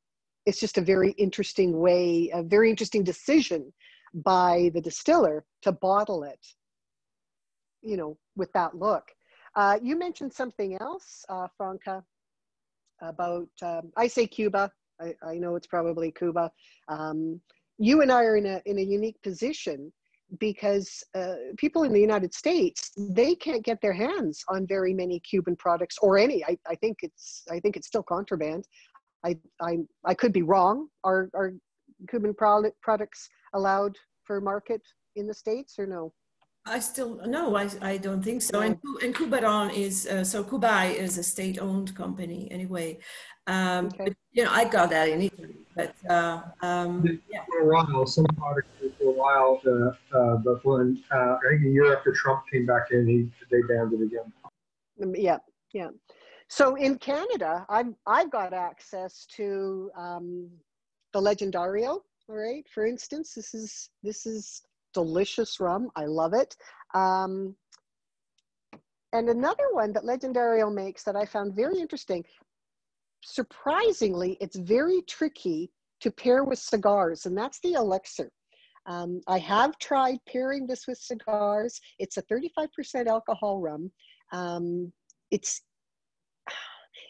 it's just a very interesting way, a very interesting decision by the distiller to bottle it. You know, with that look. Uh, you mentioned something else, uh, Franca, about um, I say Cuba. I, I know it's probably Cuba. Um, you and I are in a, in a unique position because uh, people in the United States they can't get their hands on very many Cuban products or any. I, I think it's I think it's still contraband. I I I could be wrong. Are are Cuban product, products allowed for market in the states or no? I still no, I, I don't think so. And, and Cubaron is uh, so Cubay is a state-owned company anyway. Um, okay. but, you know, I got that in Italy, but uh, um, yeah. for a while, some products for a while, uh, uh, but when uh, I think a year after Trump came back in, he they banned it again. Um, yeah, yeah. So in Canada, I've I've got access to um, the Legendario. All right, for instance, this is this is delicious rum. I love it. Um, and another one that Legendario makes that I found very interesting, surprisingly, it's very tricky to pair with cigars, and that's the elixir. Um, I have tried pairing this with cigars. It's a 35% alcohol rum. Um, it's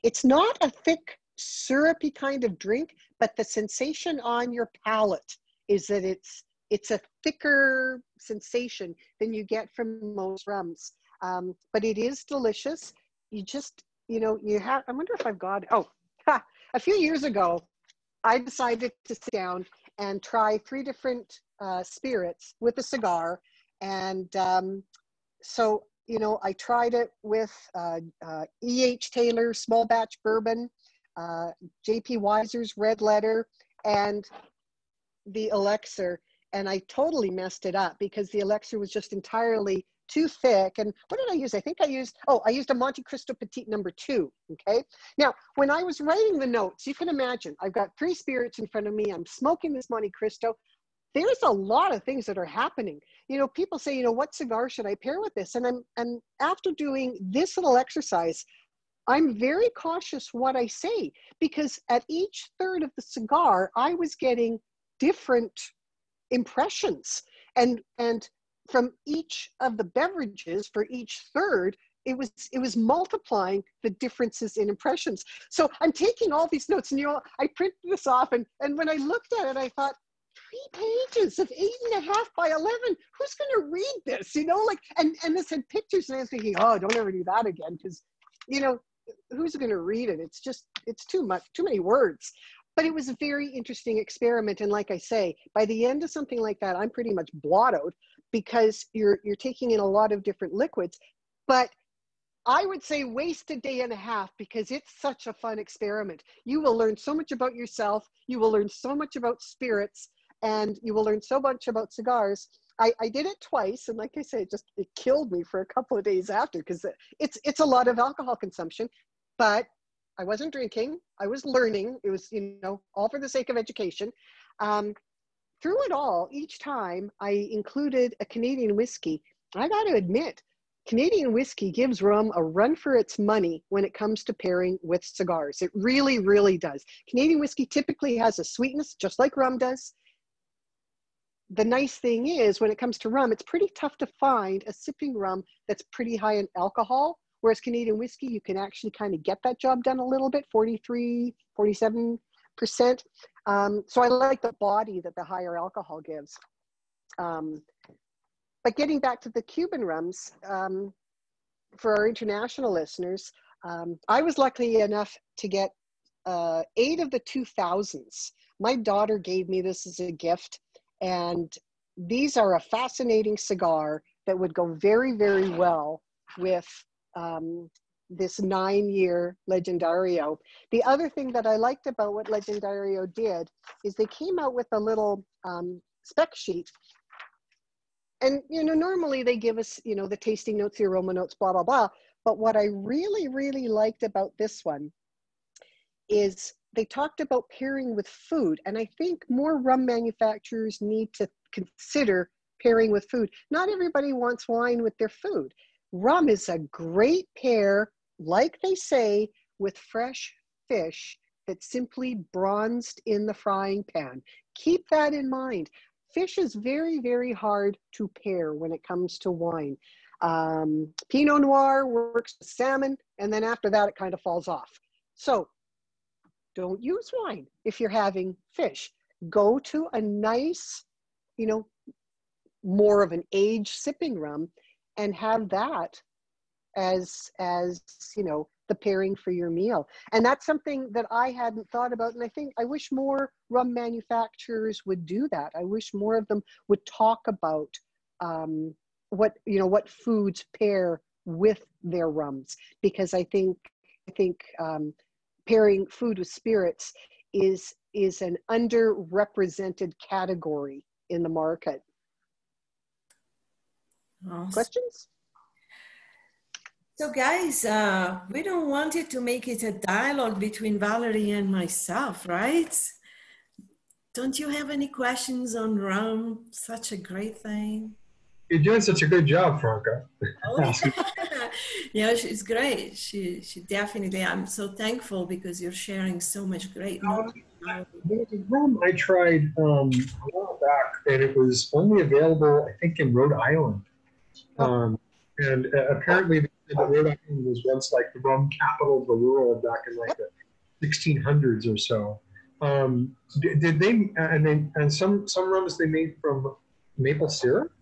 it's not a thick, syrupy kind of drink, but the sensation on your palate is that it's it's a thicker sensation than you get from most rums. Um, but it is delicious. You just, you know, you have, I wonder if I've got, oh, ha, a few years ago, I decided to sit down and try three different uh, spirits with a cigar. And um, so, you know, I tried it with uh, uh, E.H. Taylor small batch bourbon, uh, J.P. Wiser's red letter, and the elixir and I totally messed it up because the elixir was just entirely too thick. And what did I use? I think I used, oh, I used a Monte Cristo Petite number two, okay? Now, when I was writing the notes, you can imagine, I've got three spirits in front of me, I'm smoking this Monte Cristo. There's a lot of things that are happening. You know, people say, you know, what cigar should I pair with this? And I'm, and after doing this little exercise, I'm very cautious what I say because at each third of the cigar, I was getting different impressions. And and from each of the beverages for each third it was it was multiplying the differences in impressions. So i'm taking all these notes and you know i printed this off and and when i looked at it i thought three pages of eight and a half by 11 who's going to read this you know like and and this had pictures and i was thinking oh don't ever do that again because you know who's going to read it? It's just it's too much too many words but it was a very interesting experiment and like i say by the end of something like that i'm pretty much blottoed because you're you're taking in a lot of different liquids. But i would say waste a day and a half because it's such a fun experiment. You will learn so much about yourself you will learn so much about spirits and you will learn so much about cigars. I, I did it twice and like i said it just it killed me for a couple of days after because it's it's a lot of alcohol consumption but I wasn't drinking. I was learning. It was, you know, all for the sake of education. Um, through it all, each time I included a Canadian whiskey. I got to admit, Canadian whiskey gives rum a run for its money when it comes to pairing with cigars. It really, really does. Canadian whiskey typically has a sweetness, just like rum does. The nice thing is, when it comes to rum, it's pretty tough to find a sipping rum that's pretty high in alcohol Whereas Canadian whiskey, you can actually kind of get that job done a little bit, 43, 47%. Um, so I like the body that the higher alcohol gives. Um, but getting back to the Cuban rums, um, for our international listeners, um, I was lucky enough to get uh, eight of the 2000s. My daughter gave me this as a gift, and these are a fascinating cigar that would go very, very well with um, this nine year Legendario. The other thing that I liked about what Legendario did is they came out with a little um, spec sheet. And, you know, normally they give us, you know, the tasting notes, the aroma notes, blah, blah, blah. But what I really, really liked about this one is they talked about pairing with food. And I think more rum manufacturers need to consider pairing with food. Not everybody wants wine with their food. Rum is a great pair, like they say, with fresh fish that's simply bronzed in the frying pan. Keep that in mind. Fish is very, very hard to pair when it comes to wine. Um, Pinot Noir works with salmon, and then after that, it kind of falls off. So don't use wine if you're having fish. Go to a nice, you know, more of an age sipping rum and have that as as you know the pairing for your meal. And that's something that i hadn't thought about and i think i wish more rum manufacturers would do that. I wish more of them would talk about um, what you know what foods pair with their rums because i think i think um, pairing food with spirits is is an underrepresented category in the market awesome. questions so guys, uh, we don't want it to make it a dialogue between Valerie and myself, right? Don't you have any questions on rum? Such a great thing. You're doing such a good job, Franca. oh, yeah, she's great. She she definitely. I'm so thankful because you're sharing so much great knowledge. There's a rum I tried um, a while back, and it was only available, I think, in Rhode Island. Um, and uh, apparently and Rhode Island was once like the rum capital of the world back in like the 1600s or so. Um, did, did, they and they and some some rums they made from maple syrup?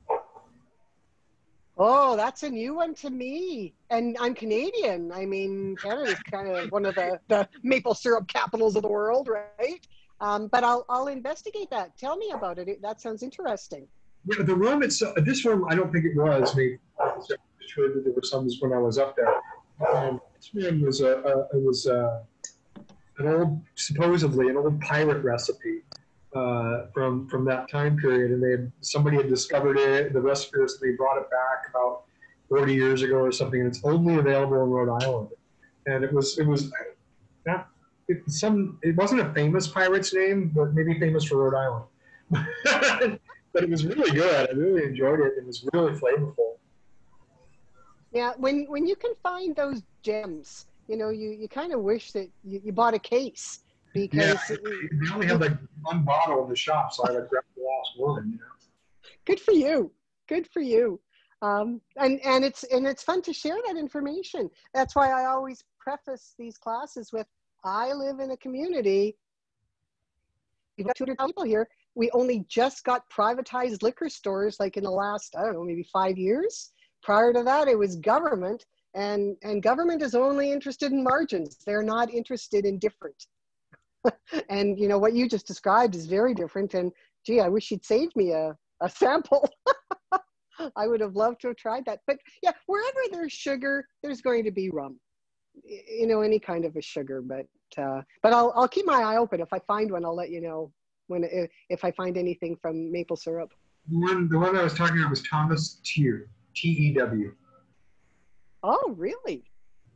Oh, that's a new one to me. And I'm Canadian. I mean, Canada's kind of one of the, the maple syrup capitals of the world, right? Um, but I'll I'll investigate that. Tell me about it. it that sounds interesting. Yeah, the rum itself. This rum, I don't think it was made sure that there were some when I was up there. Um, this one was a, a it was a, an old supposedly an old pirate recipe uh, from from that time period, and they had, somebody had discovered it. The recipes they brought it back about 40 years ago or something, and it's only available in Rhode Island. And it was it was not it, some it wasn't a famous pirate's name, but maybe famous for Rhode Island. but it was really good. I really enjoyed it. It was really flavorful. Yeah, when when you can find those gems, you know, you, you kind of wish that you, you bought a case because yeah, they only had like one bottle in the shop, so I had to grab the last one. You know. Good for you. Good for you. Um, and and it's and it's fun to share that information. That's why I always preface these classes with, "I live in a community. You've got 200 people here. We only just got privatized liquor stores, like in the last I don't know, maybe five years." Prior to that, it was government, and, and government is only interested in margins. They're not interested in different. and you know what you just described is very different. And gee, I wish you'd saved me a, a sample. I would have loved to have tried that. But yeah, wherever there's sugar, there's going to be rum. You know, any kind of a sugar. But uh, but I'll I'll keep my eye open. If I find one, I'll let you know when if, if I find anything from maple syrup. The one the one I was talking about was Thomas Tew. T E W. Oh, really?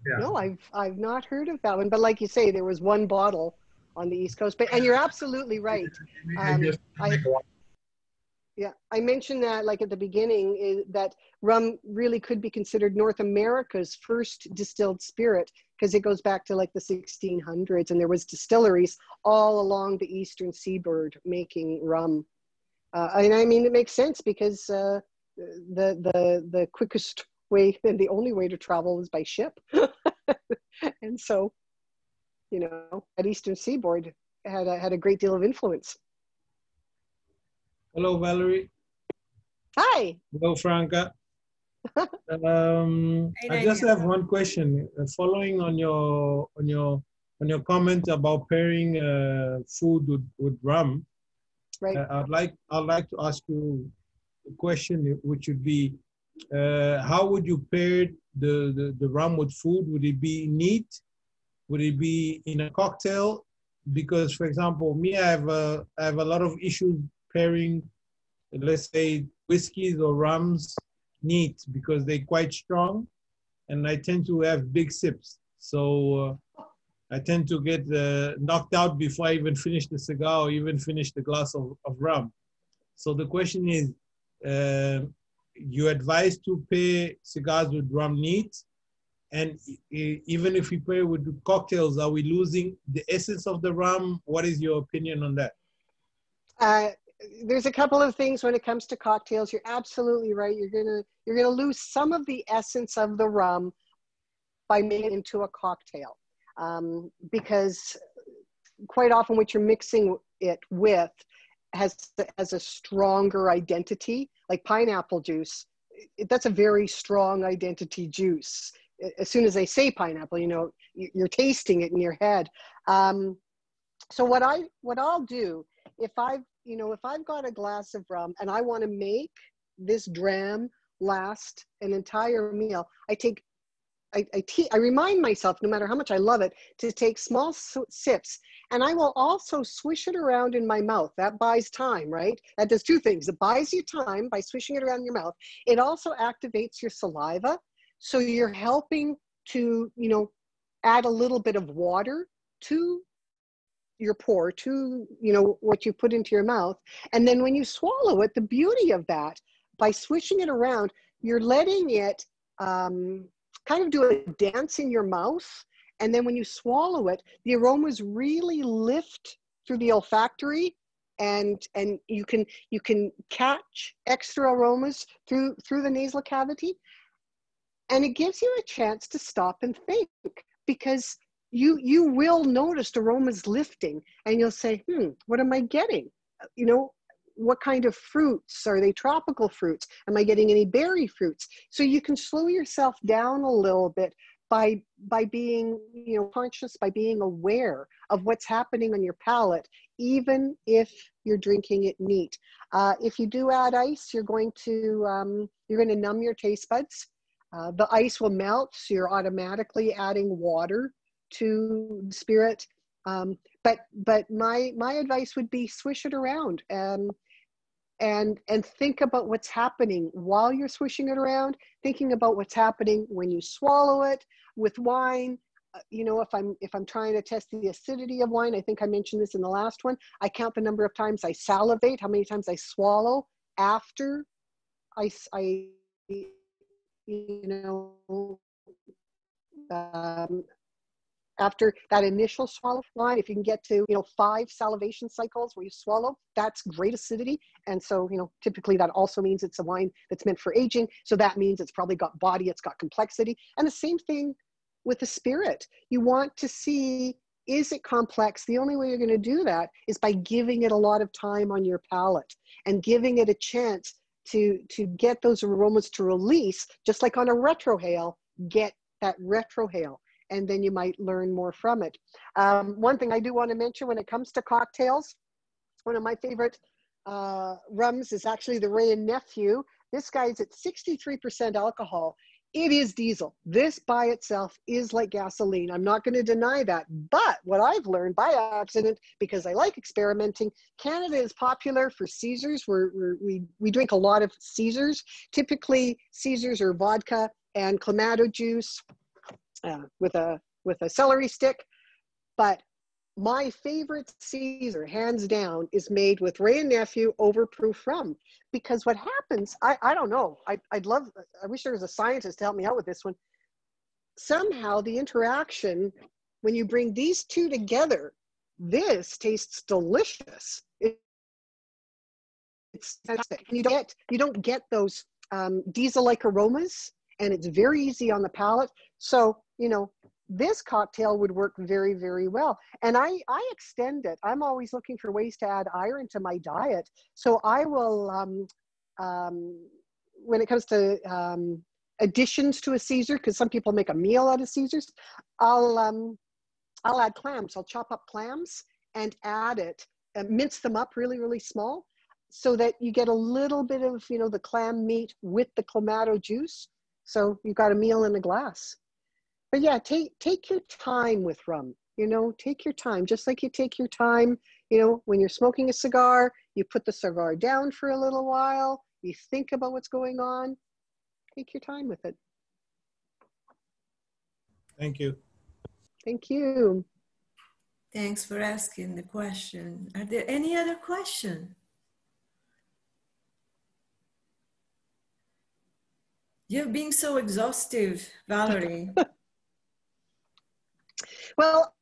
Yeah. No, I've I've not heard of that one. But like you say, there was one bottle on the East Coast. But and you're absolutely right. Um, I, yeah, I mentioned that like at the beginning is that rum really could be considered North America's first distilled spirit because it goes back to like the 1600s and there was distilleries all along the eastern seaboard making rum. Uh, and I mean, it makes sense because uh, the the the quickest way and the only way to travel is by ship and so you know that eastern seaboard had a, had a great deal of influence hello valerie hi hello franca um, i just have one question uh, following on your on your on your comment about pairing uh, food with, with rum right uh, i'd like i'd like to ask you a question, which would be, uh, how would you pair the, the, the rum with food? Would it be neat? Would it be in a cocktail? Because, for example, me, I have a, I have a lot of issues pairing, let's say, whiskeys or rums neat because they're quite strong, and I tend to have big sips. So, uh, I tend to get uh, knocked out before I even finish the cigar or even finish the glass of, of rum. So the question is, uh, you advise to pair cigars with rum neat, and even if we pair with cocktails, are we losing the essence of the rum? What is your opinion on that? There's a couple of things when it comes to cocktails. You're absolutely right. You're gonna you're gonna lose some of the essence of the rum by making it into a cocktail um, because quite often what you're mixing it with has has a stronger identity like pineapple juice that's a very strong identity juice as soon as i say pineapple you know you're tasting it in your head um, so what i what i'll do if i've you know if i've got a glass of rum and i want to make this dram last an entire meal i take I, I, te- I remind myself, no matter how much I love it, to take small sips. And I will also swish it around in my mouth. That buys time, right? That does two things. It buys you time by swishing it around your mouth. It also activates your saliva. So you're helping to, you know, add a little bit of water to your pour, to, you know, what you put into your mouth. And then when you swallow it, the beauty of that, by swishing it around, you're letting it um, kind of do a dance in your mouth. And then when you swallow it, the aromas really lift through the olfactory and and you can you can catch extra aromas through through the nasal cavity and it gives you a chance to stop and think because you you will notice the aromas lifting and you'll say hmm what am i getting? You know what kind of fruits? Are they tropical fruits? Am i getting any berry fruits? So you can slow yourself down a little bit by by being you know conscious by being aware of what's happening on your palate even if you're drinking it neat. Uh, if you do add ice you're going to um, you're going to numb your taste buds. Uh, the ice will melt so you're automatically adding water to spirit. Um, but but my my advice would be swish it around and and and think about what's happening while you're swishing it around thinking about what's happening when you swallow it with wine. Uh, you know if i'm if i'm trying to test the acidity of wine i think i mentioned this in the last one i count the number of times i salivate how many times i swallow after i i you know um, after that initial swallow line if you can get to you know five salivation cycles where you swallow that's great acidity. And so you know typically that also means it's a wine that's meant for aging. So that means it's probably got body it's got complexity. And the same thing with the spirit. You want to see is it complex? The only way you're going to do that is by giving it a lot of time on your palate and giving it a chance to to get those aromas to release just like on a retrohale get that retrohale and then you might learn more from it. Um, one thing I do want to mention when it comes to cocktails, one of my favorite uh, rums is actually the Wray and Nephew. This guy's at 63% alcohol. It is diesel. This by itself is like gasoline. I'm not going to deny that. But what I've learned by accident, because I like experimenting, Canada is popular for Caesars. We're, we're, we we drink a lot of Caesars. Typically, Caesars are vodka and Clamato juice, uh, with a with a celery stick. But my favorite Caesar, hands down, is made with Wray and Nephew overproof rum. Because what happens, I, I don't know. I, I'd love, I wish there was a scientist to help me out with this one. Somehow the interaction, when you bring these two together, this tastes delicious. It, it's fantastic. You don't get, you don't get those um, diesel-like aromas, and it's very easy on the palate. So you know, this cocktail would work very, very well. And I, I extend it. I'm always looking for ways to add iron to my diet. So I will, um, um, when it comes to um, additions to a Caesar, because some people make a meal out of Caesars, I'll, um, I'll add clams. I'll chop up clams and add it, and mince them up really, really small so that you get a little bit of, you know, the clam meat with the clamato juice. So you've got a meal in a glass but yeah, take take your time with rum. You know, take your time, just like you take your time. You know, when you're smoking a cigar, you put the cigar down for a little while. You think about what's going on. Take your time with it. Thank you. Thank you. Thanks for asking the question. Are there any other question? You're being so exhaustive, Valerie. well,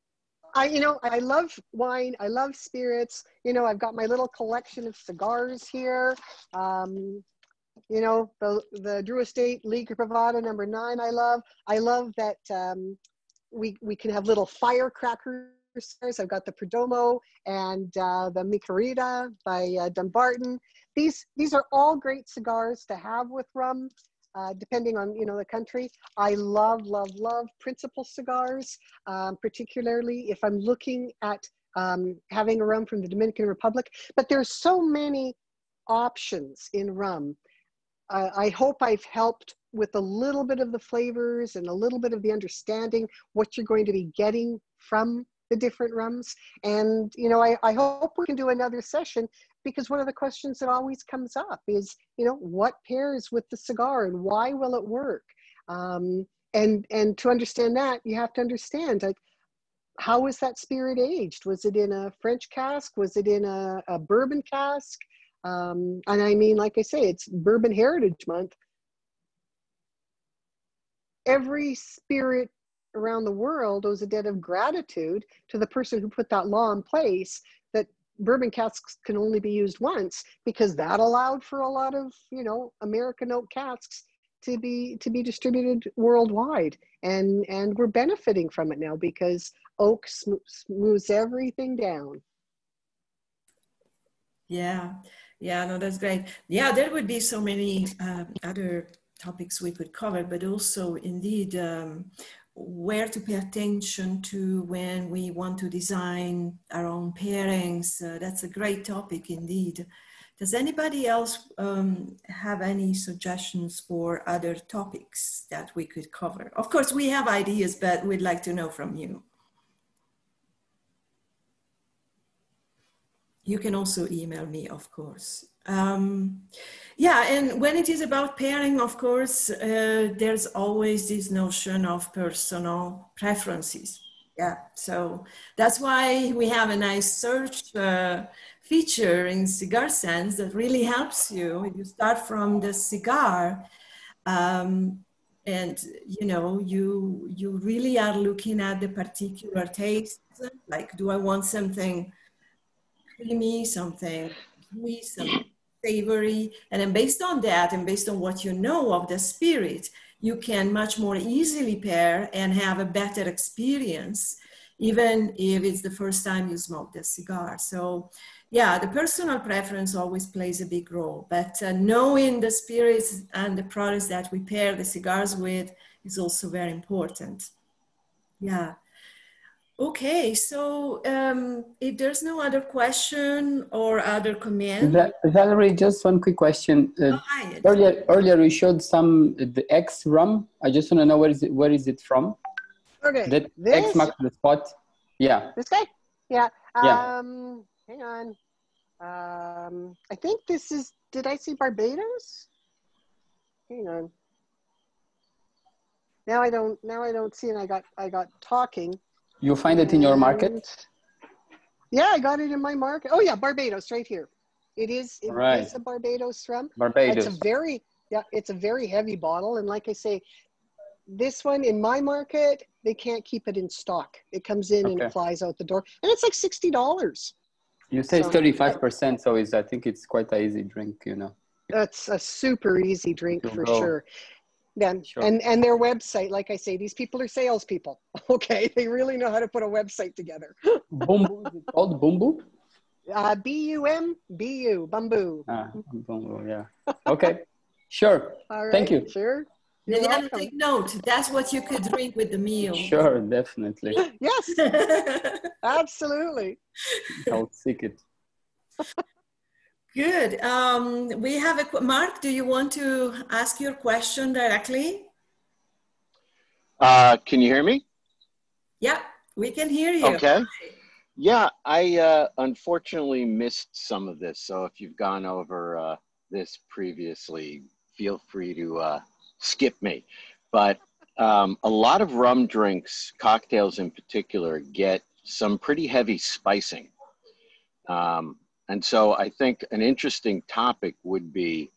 I, you know, I love wine. I love spirits. You know, I've got my little collection of cigars here. Um, you know, the the Drew Estate Liga Privada number nine. I love. I love that um, we we can have little firecrackers. I've got the Perdomo and uh, the Mi Querida by uh, Dunbarton. These these are all great cigars to have with rum uh, depending on you know the country. I love, love, love principal cigars, um, particularly if I'm looking at um, having a rum from the Dominican Republic. But there's so many options in rum. Uh, I hope I've helped with a little bit of the flavors and a little bit of the understanding what you're going to be getting from the different rums. And, you know, I, I hope we can do another session because one of the questions that always comes up is, you know, what pairs with the cigar and why will it work? Um, and, and to understand that, you have to understand like, how was that spirit aged? Was it in a French cask? Was it in a, a bourbon cask? Um, and I mean, like I say, it's Bourbon Heritage Month. Every spirit around the world owes a debt of gratitude to the person who put that law in place that bourbon casks can only be used once because that allowed for a lot of you know american oak casks to be to be distributed worldwide. And and we're benefiting from it now because oak sm- smooths everything down. Yeah. Yeah no that's great. Yeah there would be so many uh, other topics we could cover but also indeed um, where to pay attention to when we want to design our own pairings. Uh, that's a great topic indeed. Does anybody else um, have any suggestions for other topics that we could cover? Of course, we have ideas, but we'd like to know from you. You can also email me, of course. Um, yeah, and when it is about pairing, of course, uh, there's always this notion of personal preferences. Yeah, so that's why we have a nice search uh, feature in Cigar Sense that really helps you. You start from the cigar, um, and you know you you really are looking at the particular taste. Like, do I want something creamy, something sweet, something savory. And then based on that and based on what you know of the spirit, you can much more easily pair and have a better experience, even if it's the first time you smoke the cigar. So yeah, the personal preference always plays a big role, but uh, knowing the spirits and the products that we pair the cigars with is also very important. Yeah. Okay, so um, if there's no other question or other comment. Valerie, just one quick question. Uh, oh, earlier, earlier you showed some the X rum. I just want to know where is it? Where is it from? Okay. That this, X marks the spot. Yeah. This guy. Yeah. yeah. Um, hang on. Um, I think this is. Did I see Barbados? Hang on. Now I don't. Now I don't see, and I got. I got talking. You find it in your market? Yeah, I got it in my market. Oh yeah, Barbados, right here. It is. It right. is a Barbados rum. Barbados. It's a very yeah. It's a very heavy bottle, and like I say, this one in my market they can't keep it in stock. It comes in okay. and flies out the door, and it's like sixty dollars. You say so, thirty-five percent, so is I think it's quite a easy drink, you know. That's a super easy drink for go. sure. Then sure. and and their website, like I say, these people are salespeople. Okay, they really know how to put a website together. Bumbu is it called Bumbu? Uh, B U M B U Bumbu. Ah, Bumbu, yeah. Okay, sure. All right, Thank you. Sure. You're you have to take note. That's what you could drink with the meal. Sure, definitely. yes, absolutely. I'll seek it. Good. Um, we have a, Mark, do you want to ask your question directly? Uh, can you hear me? Yeah, we can hear you. Okay. Yeah, I uh, unfortunately missed some of this. So if you've gone over uh, this previously, feel free to uh, skip me. But um, a lot of rum drinks, cocktails in particular, get some pretty heavy spicing. Um, and so I think an interesting topic would be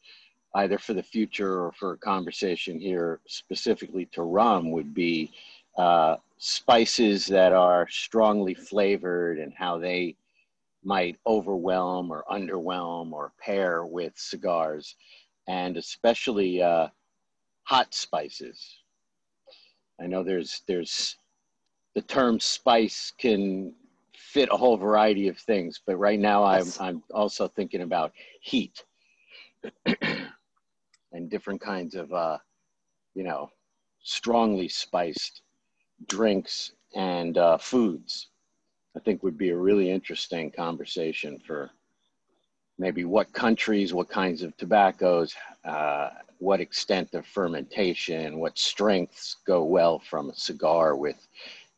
either for the future or for a conversation here specifically to rum would be uh, spices that are strongly flavored and how they might overwhelm or underwhelm or pair with cigars and especially uh, hot spices. I know there's there's the term spice can fit a whole variety of things, but right now I'm I'm also thinking about heat and different kinds of uh, you know strongly spiced drinks and uh, foods. I think would be a really interesting conversation for maybe what countries, what kinds of tobaccos, uh, what extent of fermentation, what strengths go well from a cigar with,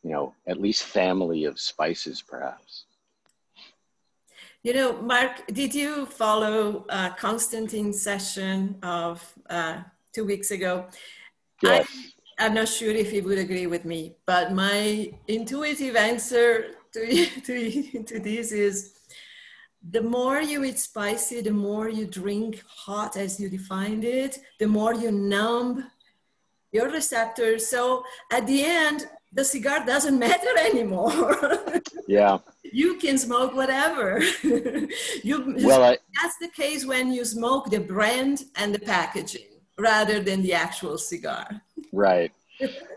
you know, at least family of spices, perhaps. You know, Mark, did you follow uh, Constantine's session of uh, two weeks ago? Yes. I, I'm not sure if he would agree with me, but my intuitive answer to, to, to this is the more you eat spicy, the more you drink hot as you defined it, the more you numb your receptors. So at the end, the cigar doesn't matter anymore. yeah. You can smoke whatever. you, well, I, that's the case when you smoke the brand and the packaging rather than the actual cigar. Right.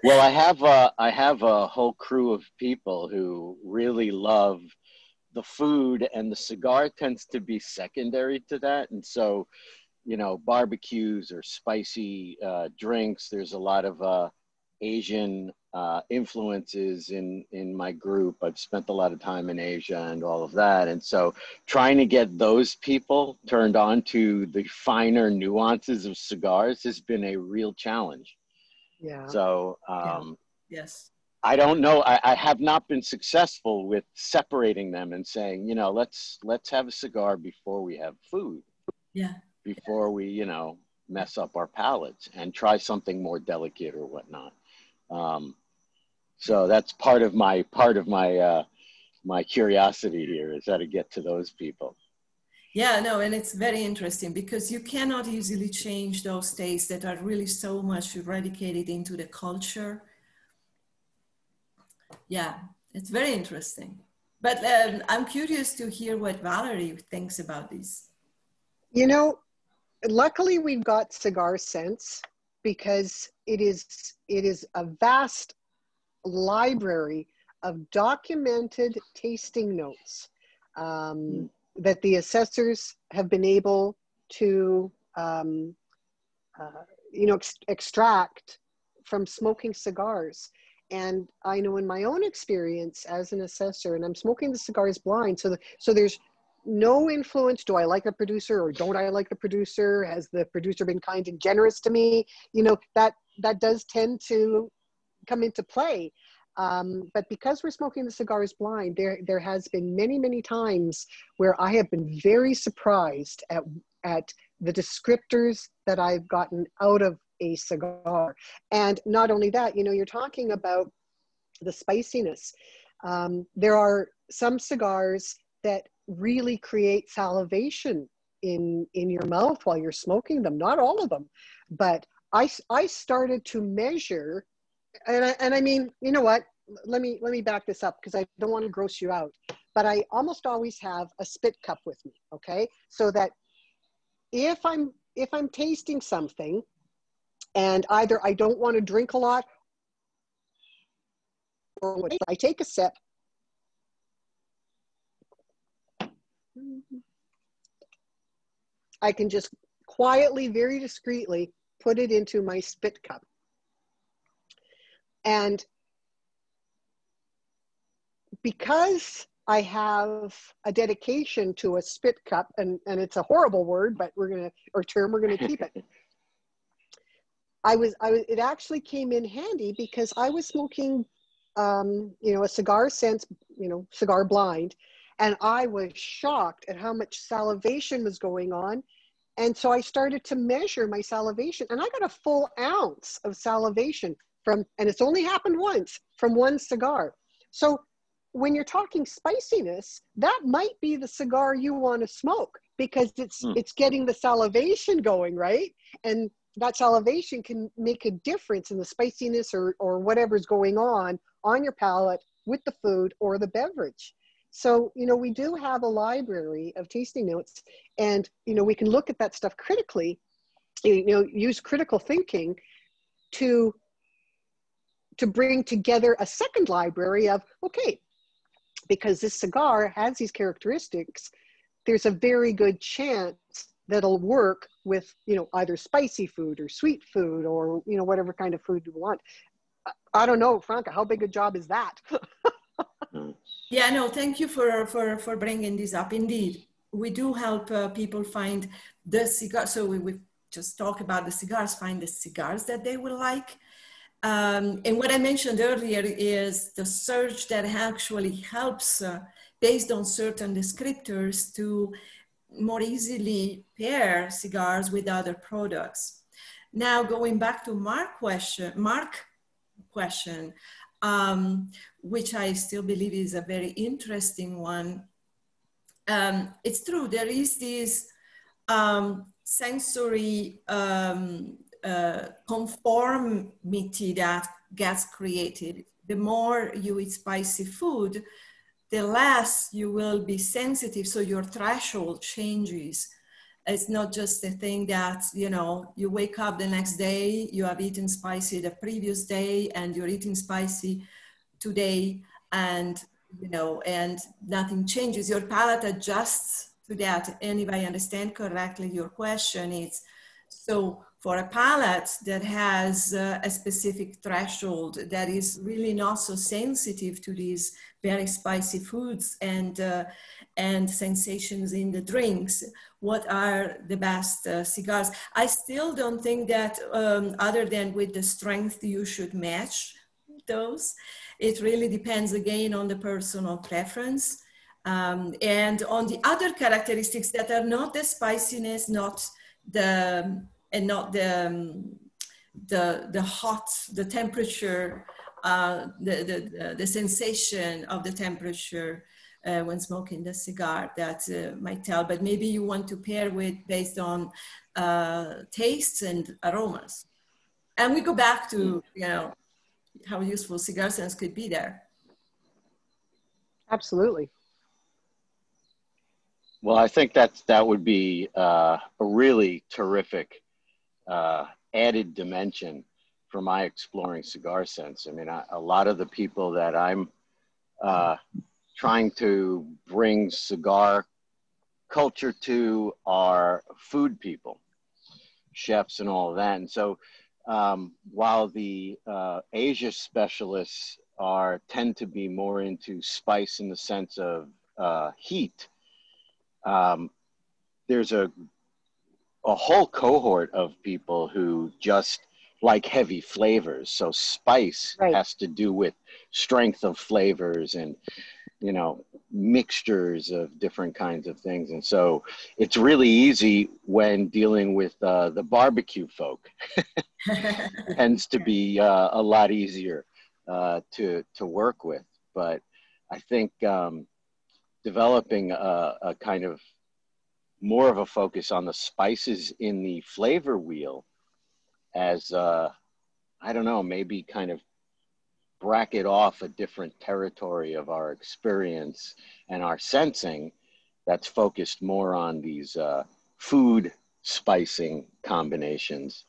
Well, I have a, I have a whole crew of people who really love the food and the cigar tends to be secondary to that. And so, you know, barbecues or spicy uh, drinks, there's a lot of uh, Asian uh, influences in, in my group. I've spent a lot of time in Asia and all of that. And so trying to get those people turned on to the finer nuances of cigars has been a real challenge. Yeah. So, um, yeah. yes I don't know. I, I, have not been successful with separating them and saying, you know, let's let's have a cigar before we have food. Yeah. Before we, you know, mess up our palates and try something more delicate or whatnot. Um, so that's part of my part of my uh, my curiosity here is how to get to those people. Yeah, no, and it's very interesting because you cannot easily change those tastes that are really so much eradicated into the culture yeah, it's very interesting. But um, I'm curious to hear what Valerie thinks about this. You know, luckily we've got Cigar Sense because it is it is a vast library of documented tasting notes um, that the assessors have been able to um, uh, you know ex- extract from smoking cigars and I know in my own experience as an assessor, and I'm smoking the cigars blind, so the, so there's no influence. Do I like the producer or don't I like the producer? Has the producer been kind and generous to me? You know that that does tend to come into play. Um, but because we're smoking the cigars blind, there there has been many many times where I have been very surprised at at the descriptors that I've gotten out of a cigar. And not only that, you know, you're talking about the spiciness. Um, there are some cigars that really create salivation in in your mouth while you're smoking them. Not all of them, but I I started to measure, and I, and I mean, you know what? Let me let me back this up because I don't want to gross you out. But I almost always have a spit cup with me, okay? So that if I'm if I'm tasting something and either I don't want to drink a lot or I take a sip. I can just quietly, very discreetly put it into my spit cup. And because I have a dedication to a spit cup, and, and it's a horrible word, but we're gonna or term, we're gonna keep it. I was, I was, it actually came in handy because I was smoking, um, you know, a cigar sense, you know, cigar blind, and I was shocked at how much salivation was going on. And so I started to measure my salivation, and I got a full ounce of salivation from, and it's only happened once from one cigar. So when you're talking spiciness, that might be the cigar you want to smoke because it's mm. it's getting the salivation going, right? And that salivation can make a difference in the spiciness or or whatever's going on on your palate with the food or the beverage. So, you know, we do have a library of tasting notes and, you know, we can look at that stuff critically, you know, use critical thinking to to bring together a second library of okay because this cigar has these characteristics there's a very good chance that it'll work with you know either spicy food or sweet food or you know whatever kind of food you want. I don't know franca how big a job is that? Yeah no thank you for for for bringing this up. Indeed we do help uh, people find the cigar so we, we just talk about the cigars find the cigars that they will like um, and what I mentioned earlier is the search that actually helps uh, based on certain descriptors to more easily pair cigars with other products. Now going back to Mark question, Mark question, um, which I still believe is a very interesting one. Um, it's true, there is this um, sensory um, uh, conformity that gets created. The more you eat spicy food, the less you will be sensitive. So your threshold changes. It's not just a thing that, you know, you wake up the next day, you have eaten spicy the previous day, and you're eating spicy today, and, you know, and nothing changes. Your palate adjusts to that. And if I understand correctly, your question is so for a palate that has uh, a specific threshold that is really not so sensitive to these very spicy foods and uh, and sensations in the drinks what are the best uh, cigars? I still don't think that um, other than with the strength you should match those. It really depends again on the personal preference um, and on the other characteristics that are not the spiciness not the and not the um, the the hot the temperature uh, the, the the sensation of the temperature uh, when smoking the cigar that uh, might tell. But maybe you want to pair with based on uh, tastes and aromas. And we go back to you know how useful cigar sense could be there. Absolutely. Well, I think that that would be uh, a really terrific uh, added dimension for my exploring cigar sense. I mean, I, a lot of the people that I'm uh, trying to bring cigar culture to are food people, chefs, and all of that. And so, um, while the uh, Asia specialists are tend to be more into spice in the sense of uh, heat, um, there's a a whole cohort of people who just like heavy flavors. So spice right. has to do with strength of flavors and you know mixtures of different kinds of things. And so it's really easy when dealing with uh, the barbecue folk. tends to be uh, a lot easier uh, to to work with. But I think um, developing a, a kind of more of a focus on the spices in the flavor wheel as uh, I don't know, maybe kind of bracket off a different territory of our experience and our sensing that's focused more on these uh, food spicing combinations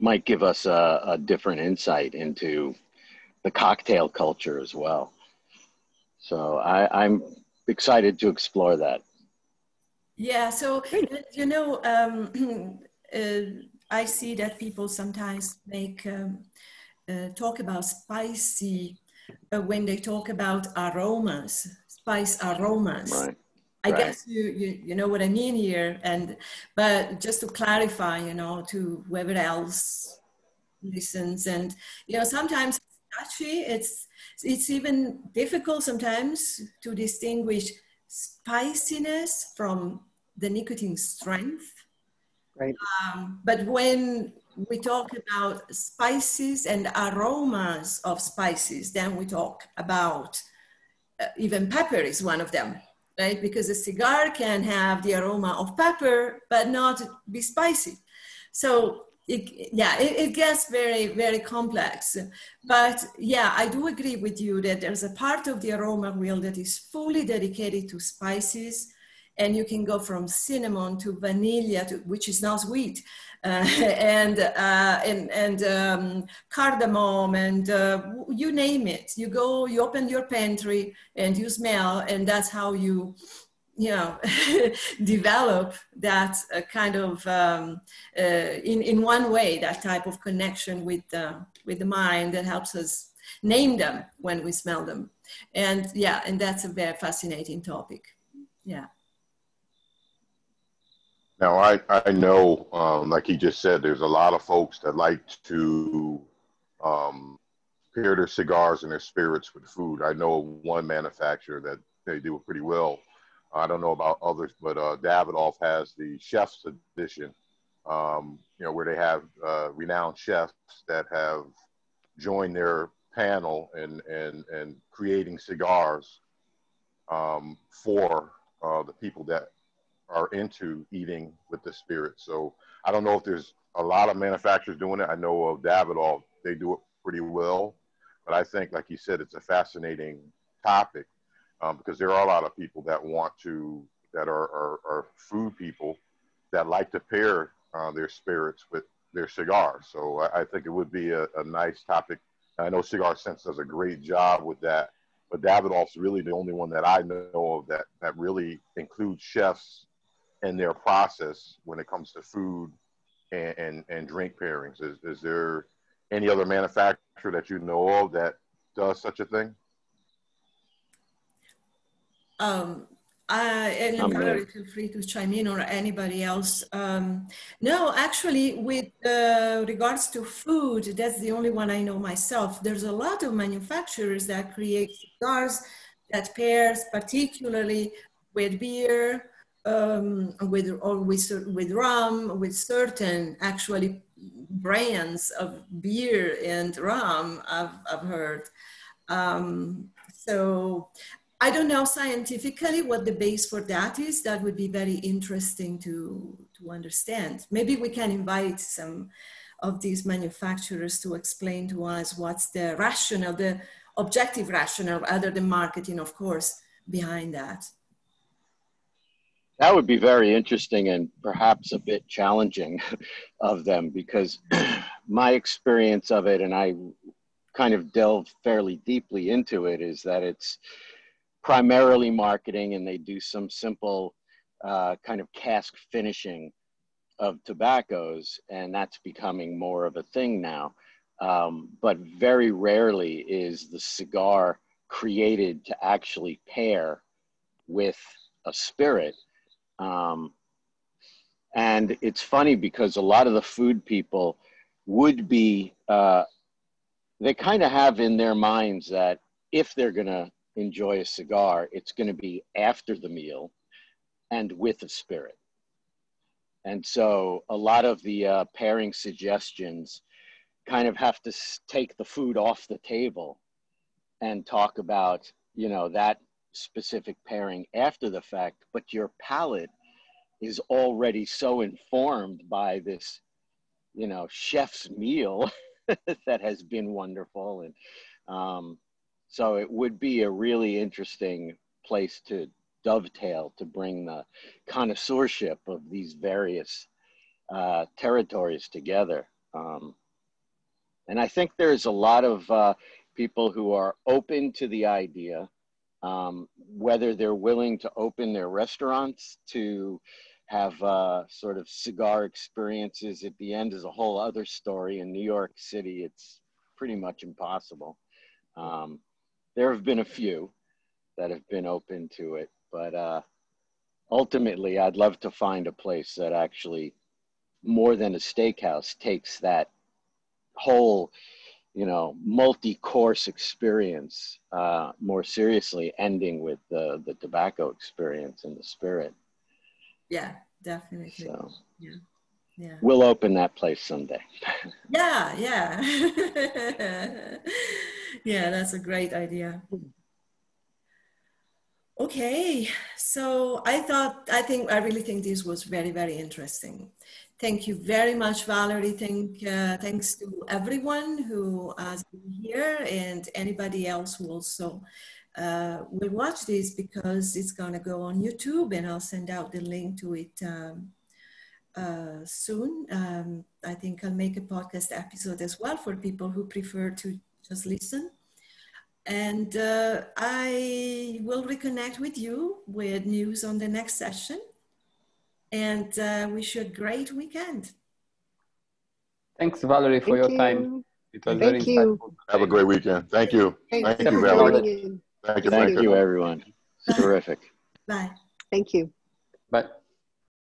might give us a, a different insight into the cocktail culture as well. So I, I'm excited to explore that. Yeah, so you know, um, uh, I see that people sometimes make um, uh, talk about spicy uh, when they talk about aromas, spice aromas. Right. I right. guess you, you you know what I mean here, and but just to clarify, you know, to whoever else listens, and you know, sometimes actually it's it's even difficult sometimes to distinguish spiciness from the nicotine strength. Right. Um, but when we talk about spices and aromas of spices, then we talk about uh, even pepper is one of them, right? Because a cigar can have the aroma of pepper, but not be spicy. So it, yeah, it, it, gets very, very complex. But yeah, I do agree with you that there's a part of the aroma wheel that is fully dedicated to spices. And you can go from cinnamon to vanilla, to, which is not sweet, uh, and, uh, and, and um, cardamom, and uh, you name it. You go, you open your pantry, and you smell, and that's how you you know develop that uh, kind of um, uh, in in one way that type of connection with with the mind that helps us name them when we smell them. And yeah and that's a very fascinating topic. Yeah now i i know um, like he just said there's a lot of folks that like to um, pair their cigars and their spirits with food. I know one manufacturer that they do it pretty well. I don't know about others, but uh, Davidoff has the Chef's Edition, um, you know, where they have uh, renowned chefs that have joined their panel and and and creating cigars um, for uh, the people that are into eating with the spirit. So I don't know if there's a lot of manufacturers doing it. I know of Davidoff; they do it pretty well. But I think, like you said, it's a fascinating topic um, because there are a lot of people that want to that are, are, are food people that like to pair uh, their spirits with their cigars. So I, I think it would be a, a nice topic. I know Cigar Sense does a great job with that, but Davidoff's really the only one that I know of that that really includes chefs in their process when it comes to food and, and, and drink pairings. Is, is there any other manufacturer that you know of that does such a thing? Um, uh, and Valerie, feel free to chime in or anybody else. Um, no, actually, with uh, regards to food, that's the only one I know myself. There's a lot of manufacturers that create cigars that pairs particularly with beer, um, with or with with rum, with certain actually brands of beer and rum. I've I've heard. Um, so I don't know scientifically what the base for that is. That would be very interesting to, to understand. Maybe we can invite some of these manufacturers to explain to us what's the rationale, the objective rationale, other than marketing, of course, behind that. That would be very interesting and perhaps a bit challenging of them because my experience of it, and I kind of delved fairly deeply into it, is that it's primarily marketing and they do some simple uh, kind of cask finishing of tobaccos and that's becoming more of a thing now. Um, but very rarely is the cigar created to actually pair with a spirit um, and it's funny because a lot of the food people would be uh, they kind of have in their minds that if they're going to enjoy a cigar, it's going to be after the meal and with a spirit. And so a lot of the uh, pairing suggestions kind of have to take the food off the table and talk about, you know, that specific pairing after the fact, but your palate is already so informed by this, you know, chef's meal that has been wonderful. And, um, so it would be a really interesting place to dovetail to bring the connoisseurship of these various uh, territories together. Um, and I think there's a lot of uh, people who are open to the idea, um, whether they're willing to open their restaurants to have uh, sort of cigar experiences at the end is a whole other story. In New York City, it's pretty much impossible. Um, there have been a few that have been open to it, but uh, ultimately, I'd love to find a place that actually, more than a steakhouse, takes that whole, you know, multi-course experience uh, more seriously, ending with the the tobacco experience and the spirit. Yeah, definitely. So, yeah. Yeah. We'll open that place someday. yeah, yeah. yeah, that's a great idea. Okay, so I thought, I think, I really think this was very, very interesting. Thank you very much, Valerie. Thank, uh, thanks to everyone who has been here and anybody else who also uh, will watch this because it's gonna go on YouTube and I'll send out the link to it um, uh, soon. Um, I think I'll make a podcast episode as well for people who prefer to just listen. And uh, I will reconnect with you with news on the next session. And uh, wish you a great weekend. Thanks, Valerie, for Thank your you. time. It was Thank very you. insightful. Have a great weekend. Thank you. Thank, Thank you, Valerie. Thank you, Thank you, everyone. Terrific. Bye. Thank you. Bye.